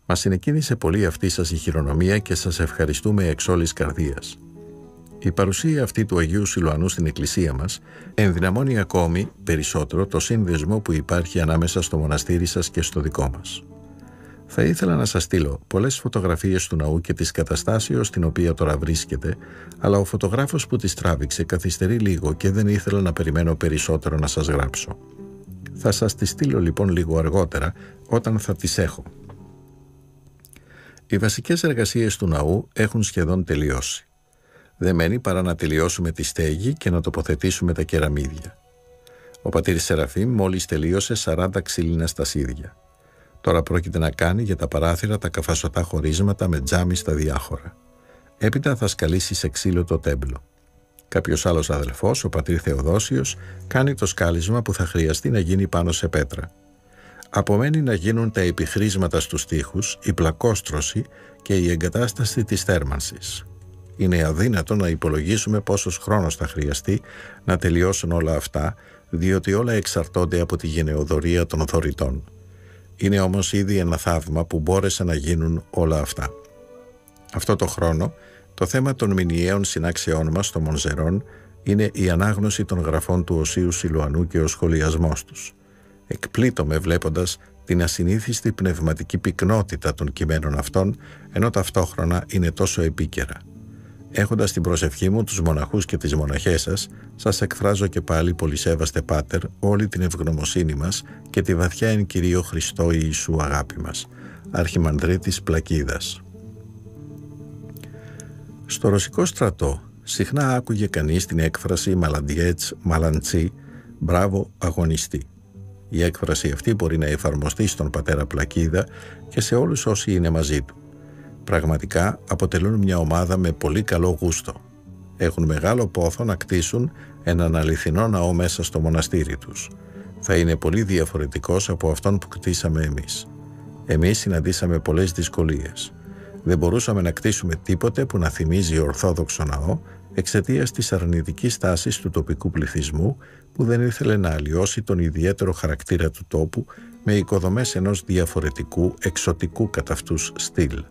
Μας συνεκίνησε πολύ αυτή σας η χειρονομία και σας ευχαριστούμε εξ όλης καρδίας. Η παρουσία αυτή του Αγίου Σιλουανού στην Εκκλησία μας ενδυναμώνει ακόμη περισσότερο το σύνδεσμο που υπάρχει ανάμεσα στο μοναστήρι σας και στο δικό μας. Θα ήθελα να σας στείλω πολλές φωτογραφίες του ναού και της καταστάσεως στην οποία τώρα βρίσκεται, αλλά ο φωτογράφος που τις τράβηξε καθυστερεί λίγο και δεν ήθελα να περιμένω περισσότερο να σας γράψω. Θα σας τις στείλω λοιπόν λίγο αργότερα, όταν θα τις έχω. Οι βασικές εργασίες του ναού έχουν σχεδόν τελειώσει. Δεν μένει παρά να τελειώσουμε τη στέγη και να τοποθετήσουμε τα κεραμίδια. Ο πατήρ Σεραφείμ μόλις τελείωσε 40 ξύλινα στασίδια. Τώρα πρόκειται να κάνει για τα παράθυρα τα καφασωτά χωρίσματα με τζάμι στα διάχωρα. Έπειτα θα σκαλίσει σε ξύλο το τέμπλο. Κάποιος άλλος αδελφός, ο πατήρ Θεοδόσιος, κάνει το σκάλισμα που θα χρειαστεί να γίνει πάνω σε πέτρα. Απομένει να γίνουν τα επιχρήσματα στους τοίχους, η πλακόστρωση και η εγκατάσταση της θέρμανσης. Είναι αδύνατο να υπολογίσουμε πόσος χρόνος θα χρειαστεί να τελειώσουν όλα αυτά, διότι όλα εξαρτώνται από τη γενεοδορία των θωρητών. Είναι όμως ήδη ένα θαύμα που μπόρεσαν να γίνουν όλα αυτά. Αυτό το χρόνο, το θέμα των μηνιαίων συνάξεών μας στο Μονζερόν είναι η ανάγνωση των γραφών του Οσίου Σιλουανού και ο σχολιασμός τους. Εκπλήττομαι βλέποντας την ασυνήθιστη πνευματική πυκνότητα των κειμένων αυτών, ενώ ταυτόχρονα είναι τόσο επίκαιρα. Έχοντας την προσευχή μου τους μοναχούς και τις μοναχές σας, σας εκφράζω και πάλι πολυσέβαστε Πάτερ όλη την ευγνωμοσύνη μας και τη βαθιά εν Κυρίω Χριστό Ιησού αγάπη μας. Αρχιμανδρίτης Πλακίδας. Στο ρωσικό στρατό συχνά άκουγε κανείς την έκφραση «Μαλαντιέτς, μαλαντσί, μπράβο, αγωνιστή». Η έκφραση αυτή μπορεί να εφαρμοστεί στον πατέρα Πλακίδα και σε όλους όσοι είναι μαζί του. Πραγματικά αποτελούν μια ομάδα με πολύ καλό γούστο. Έχουν μεγάλο πόθο να κτίσουν έναν αληθινό ναό μέσα στο μοναστήρι τους. Θα είναι πολύ διαφορετικός από αυτόν που κτίσαμε εμείς. Εμείς συναντήσαμε πολλές δυσκολίες. Δεν μπορούσαμε να κτίσουμε τίποτε που να θυμίζει ορθόδοξο ναό εξαιτίας της αρνητικής τάσης του τοπικού πληθυσμού που δεν ήθελε να αλλοιώσει τον ιδιαίτερο χαρακτήρα του τόπου με οικοδομές ενός διαφορετικού, εξωτικού κατά αυτούς στυλ.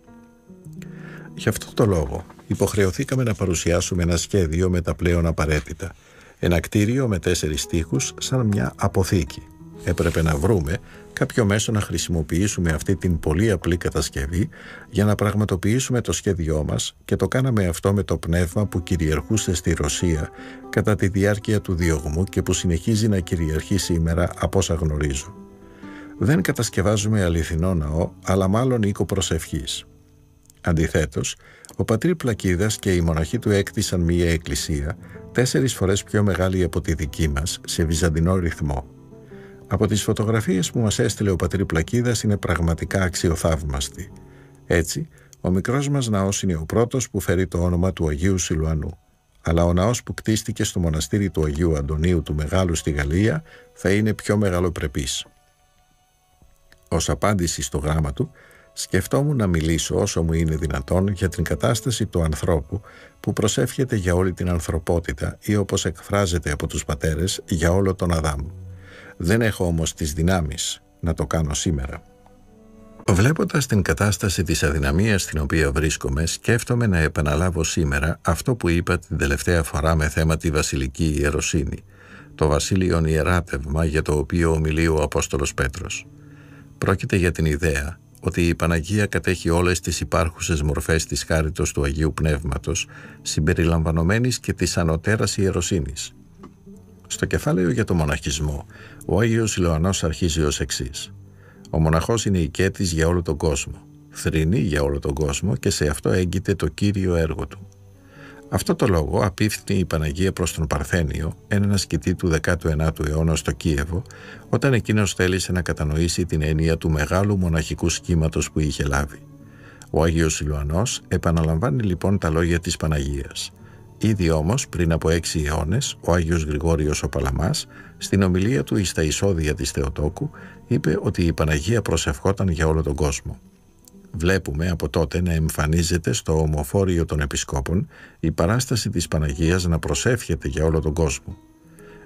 Γι' αυτό το λόγο υποχρεωθήκαμε να παρουσιάσουμε ένα σχέδιο με τα πλέον απαραίτητα. Ένα κτίριο με τέσσερις τείχους σαν μια αποθήκη. Έπρεπε να βρούμε κάποιο μέσο να χρησιμοποιήσουμε αυτή την πολύ απλή κατασκευή για να πραγματοποιήσουμε το σχέδιό μας και το κάναμε αυτό με το πνεύμα που κυριαρχούσε στη Ρωσία κατά τη διάρκεια του διωγμού και που συνεχίζει να κυριαρχεί σήμερα από όσα γνωρίζω. Δεν κατασκευάζουμε αληθινό ναό, αλλά μάλλον οίκο προσευχής. Αντιθέτως, ο πατήρ Πλακίδας και οι μοναχοί του έκτισαν μία εκκλησία τέσσερις φορές πιο μεγάλη από τη δική μας, σε βυζαντινό ρυθμό. Από τις φωτογραφίες που μας έστειλε ο πατήρ Πλακίδας είναι πραγματικά αξιοθαύμαστη. Έτσι, ο μικρός μας ναός είναι ο πρώτος που φέρει το όνομα του Αγίου Σιλουανού. Αλλά ο ναός που κτίστηκε στο μοναστήρι του Αγίου Αντωνίου του Μεγάλου στη Γαλλία θα είναι πιο μεγαλοπρεπής. Ως απάντηση στο γράμμα του, σκεφτόμουν να μιλήσω όσο μου είναι δυνατόν για την κατάσταση του ανθρώπου που προσεύχεται για όλη την ανθρωπότητα ή όπως εκφράζεται από τους πατέρες για όλο τον Αδάμ. Δεν έχω όμως τις δυνάμεις να το κάνω σήμερα. Βλέποντας την κατάσταση της αδυναμίας στην οποία βρίσκομαι, σκέφτομαι να επαναλάβω σήμερα αυτό που είπα την τελευταία φορά με θέμα τη βασιλική ιεροσύνη, το βασίλειον ιεράτευμα για το οποίο ομιλεί ο Απόστολος Πέτρος. Πρόκειται για την ιδέα ότι η Παναγία κατέχει όλες τις υπάρχουσες μορφές της χάριτος του Αγίου Πνεύματος, συμπεριλαμβανομένης και της ανωτέρας ιεροσύνης. Στο κεφάλαιο για το μοναχισμό, ο Άγιος Ιλωανός αρχίζει ως εξής. Ο μοναχός είναι οικέτης για όλο τον κόσμο, θρηνή για όλο τον κόσμο και σε αυτό έγκυται το κύριο έργο του. Αυτό το λόγο απίφθηνε η Παναγία προς τον Παρθένιο, έναν ασκητή του 19ου αιώνα στο Κίεβο, όταν εκείνος θέλησε να κατανοήσει την έννοια του μεγάλου μοναχικού σχήματος που είχε λάβει. Ο Άγιος Ιλουανός επαναλαμβάνει λοιπόν τα λόγια της Παναγίας. Ήδη όμως πριν από έξι αιώνες, ο Άγιος Γρηγόριος ο Παλαμάς, στην ομιλία του εις τα εισόδια της Θεοτόκου, είπε ότι η Παναγία προσευχόταν για όλο τον κόσμο βλέπουμε από τότε να εμφανίζεται στο ομοφόριο των επισκόπων η παράσταση της Παναγίας να προσεύχεται για όλο τον κόσμο.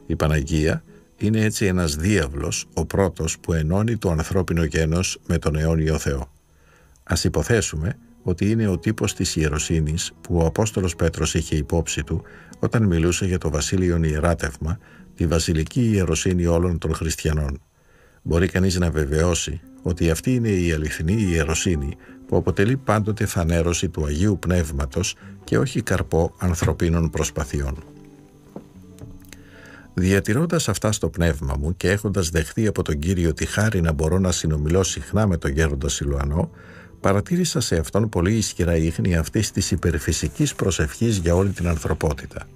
Η Παναγία είναι έτσι ένας διάβλος, ο πρώτος που ενώνει το ανθρώπινο γένος με τον αιώνιο Θεό. Ας υποθέσουμε ότι είναι ο τύπος της ιεροσύνης που ο Απόστολος Πέτρος είχε υπόψη του όταν μιλούσε για το βασίλειον ιεράτευμα, τη βασιλική ιεροσύνη όλων των χριστιανών. Μπορεί κανείς να βεβαιώσει ότι αυτή είναι η αληθινή ιεροσύνη που αποτελεί πάντοτε φανέρωση του Αγίου Πνεύματος και όχι καρπό ανθρωπίνων προσπαθειών. Διατηρώντας αυτά στο πνεύμα μου και έχοντας δεχθεί από τον Κύριο τη χάρη να μπορώ να συνομιλώ συχνά με τον γέροντα Σιλουανό, παρατήρησα σε αυτόν πολύ ισχυρά ίχνη αυτής της υπερφυσικής προσευχής για όλη την ανθρωπότητα.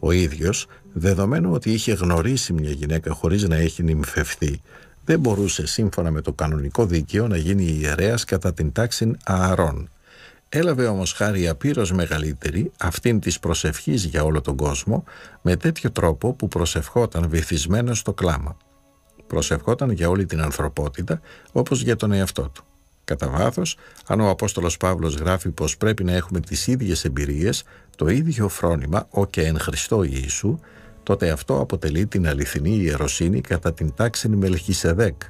Ο ίδιος, δεδομένου ότι είχε γνωρίσει μια γυναίκα χωρίς να έχει νυμφευθεί, δεν μπορούσε σύμφωνα με το κανονικό δίκαιο να γίνει ιερέας κατά την τάξη Ααρών. Έλαβε όμως χάρη απείρως μεγαλύτερη αυτήν της προσευχής για όλο τον κόσμο με τέτοιο τρόπο που προσευχόταν βυθισμένος στο κλάμα. Προσευχόταν για όλη την ανθρωπότητα όπως για τον εαυτό του. Κατά βάθος, αν ο Απόστολος Παύλος γράφει πως πρέπει να έχουμε τις ίδιες εμπειρίες, το ίδιο φρόνημα, ο και εν Χριστώ Ιησού, τότε αυτό αποτελεί την αληθινή ιεροσύνη κατά την τάξη Μελχισεδέκ.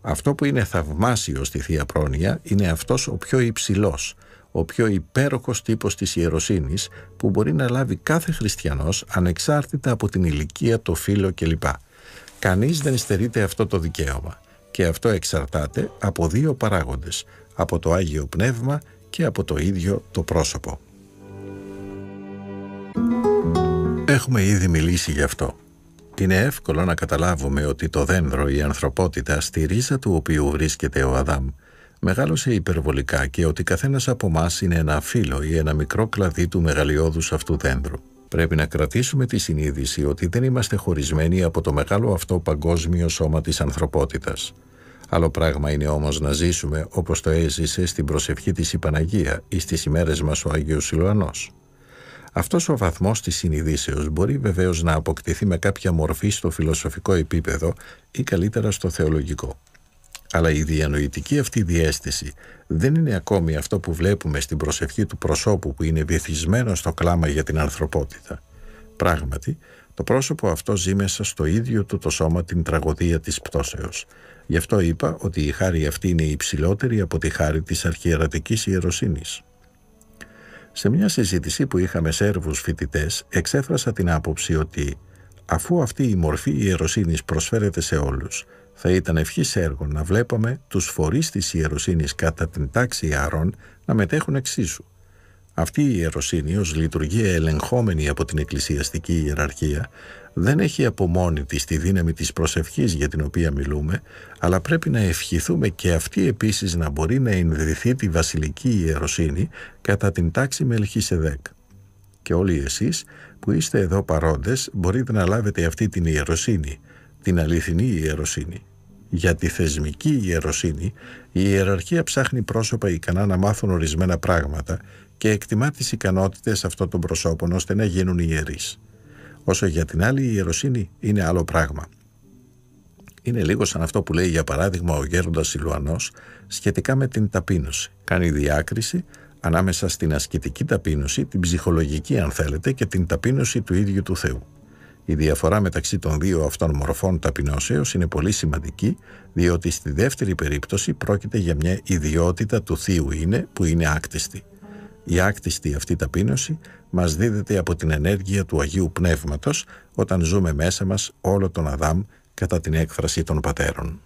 Αυτό που είναι θαυμάσιο στη Θεία Πρόνοια είναι αυτός ο πιο υψηλός, ο πιο υπέροχος τύπος της ιεροσύνης που μπορεί να λάβει κάθε χριστιανός ανεξάρτητα από την ηλικία, το φύλλο κλπ. Κανείς δεν στερείται αυτό το δικαίωμα και αυτό εξαρτάται από δύο παράγοντες, από το Άγιο Πνεύμα και από το ίδιο το πρόσωπο. Έχουμε ήδη μιλήσει γι' αυτό. Είναι εύκολο να καταλάβουμε ότι το δένδρο, η ανθρωπότητα, στη ρίζα του οποίου βρίσκεται ο Αδάμ, μεγάλωσε υπερβολικά και ότι καθένας από εμά είναι ένα φύλλο ή ένα μικρό κλαδί του μεγαλειώδους αυτού δένδρου. Πρέπει να κρατήσουμε τη συνείδηση ότι δεν είμαστε χωρισμένοι από το μεγάλο αυτό παγκόσμιο σώμα της ανθρωπότητας. Άλλο πράγμα είναι όμως να ζήσουμε όπως το έζησε στην προσευχή της η Παναγία ή στις ημέρες μας ο Άγιος Σιλουανός. Αυτός ο βαθμός της συνειδήσεως μπορεί βεβαίως να αποκτηθεί με κάποια μορφή στο φιλοσοφικό επίπεδο ή καλύτερα στο θεολογικό. Αλλά η διανοητική αυτή διέστηση δεν είναι ακόμη αυτό που βλέπουμε στην προσευχή του προσώπου που είναι βυθισμένο στο κλάμα για την ανθρωπότητα. Πράγματι, το πρόσωπο αυτό ζει μέσα στο ίδιο του το σώμα την τραγωδία της πτώσεως. Γι' αυτό είπα ότι η χάρη αυτή είναι υψηλότερη από τη χάρη της αρχιερατικής ιεροσύνης. Σε μια συζήτηση που είχαμε Σέρβους φοιτητές, εξέφρασα την άποψη ότι αφού αυτή η μορφή ιεροσύνης προσφέρεται σε όλους, θα ήταν ευχής έργο να βλέπαμε τους φορείς της ιεροσύνης κατά την τάξη ιαρών να μετέχουν εξίσου. Αυτή η ιεροσύνη ως λειτουργία ελεγχόμενη από την εκκλησιαστική ιεραρχία δεν έχει από μόνη της τη δύναμη της προσευχής για την οποία μιλούμε, αλλά πρέπει να ευχηθούμε και αυτή επίσης να μπορεί να ενδυθεί τη βασιλική ιεροσύνη κατά την τάξη Μελχίσεδέκ. Και όλοι εσείς που είστε εδώ παρόντες μπορείτε να λάβετε αυτή την ιεροσύνη, την αληθινή ιεροσύνη. Για τη θεσμική ιεροσύνη, η ιεραρχία ψάχνει πρόσωπα ικανά να μάθουν ορισμένα πράγματα και εκτιμά τις ικανότητες αυτών των προσώπων ώστε να γίνουν ιερείς. Όσο για την άλλη η ιεροσύνη είναι άλλο πράγμα. Είναι λίγο σαν αυτό που λέει για παράδειγμα ο γέροντας Σιλουανός σχετικά με την ταπείνωση. Κάνει διάκριση ανάμεσα στην ασκητική ταπείνωση, την ψυχολογική αν θέλετε και την ταπείνωση του ίδιου του Θεού. Η διαφορά μεταξύ των δύο αυτών μορφών ταπεινώσεως είναι πολύ σημαντική, διότι στη δεύτερη περίπτωση πρόκειται για μια ιδιότητα του Θείου είναι που είναι άκτιστη. Η άκτιστη αυτή ταπείνωση μας δίδεται από την ενέργεια του Αγίου Πνεύματος όταν ζούμε μέσα μας όλο τον Αδάμ κατά την έκφραση των πατέρων.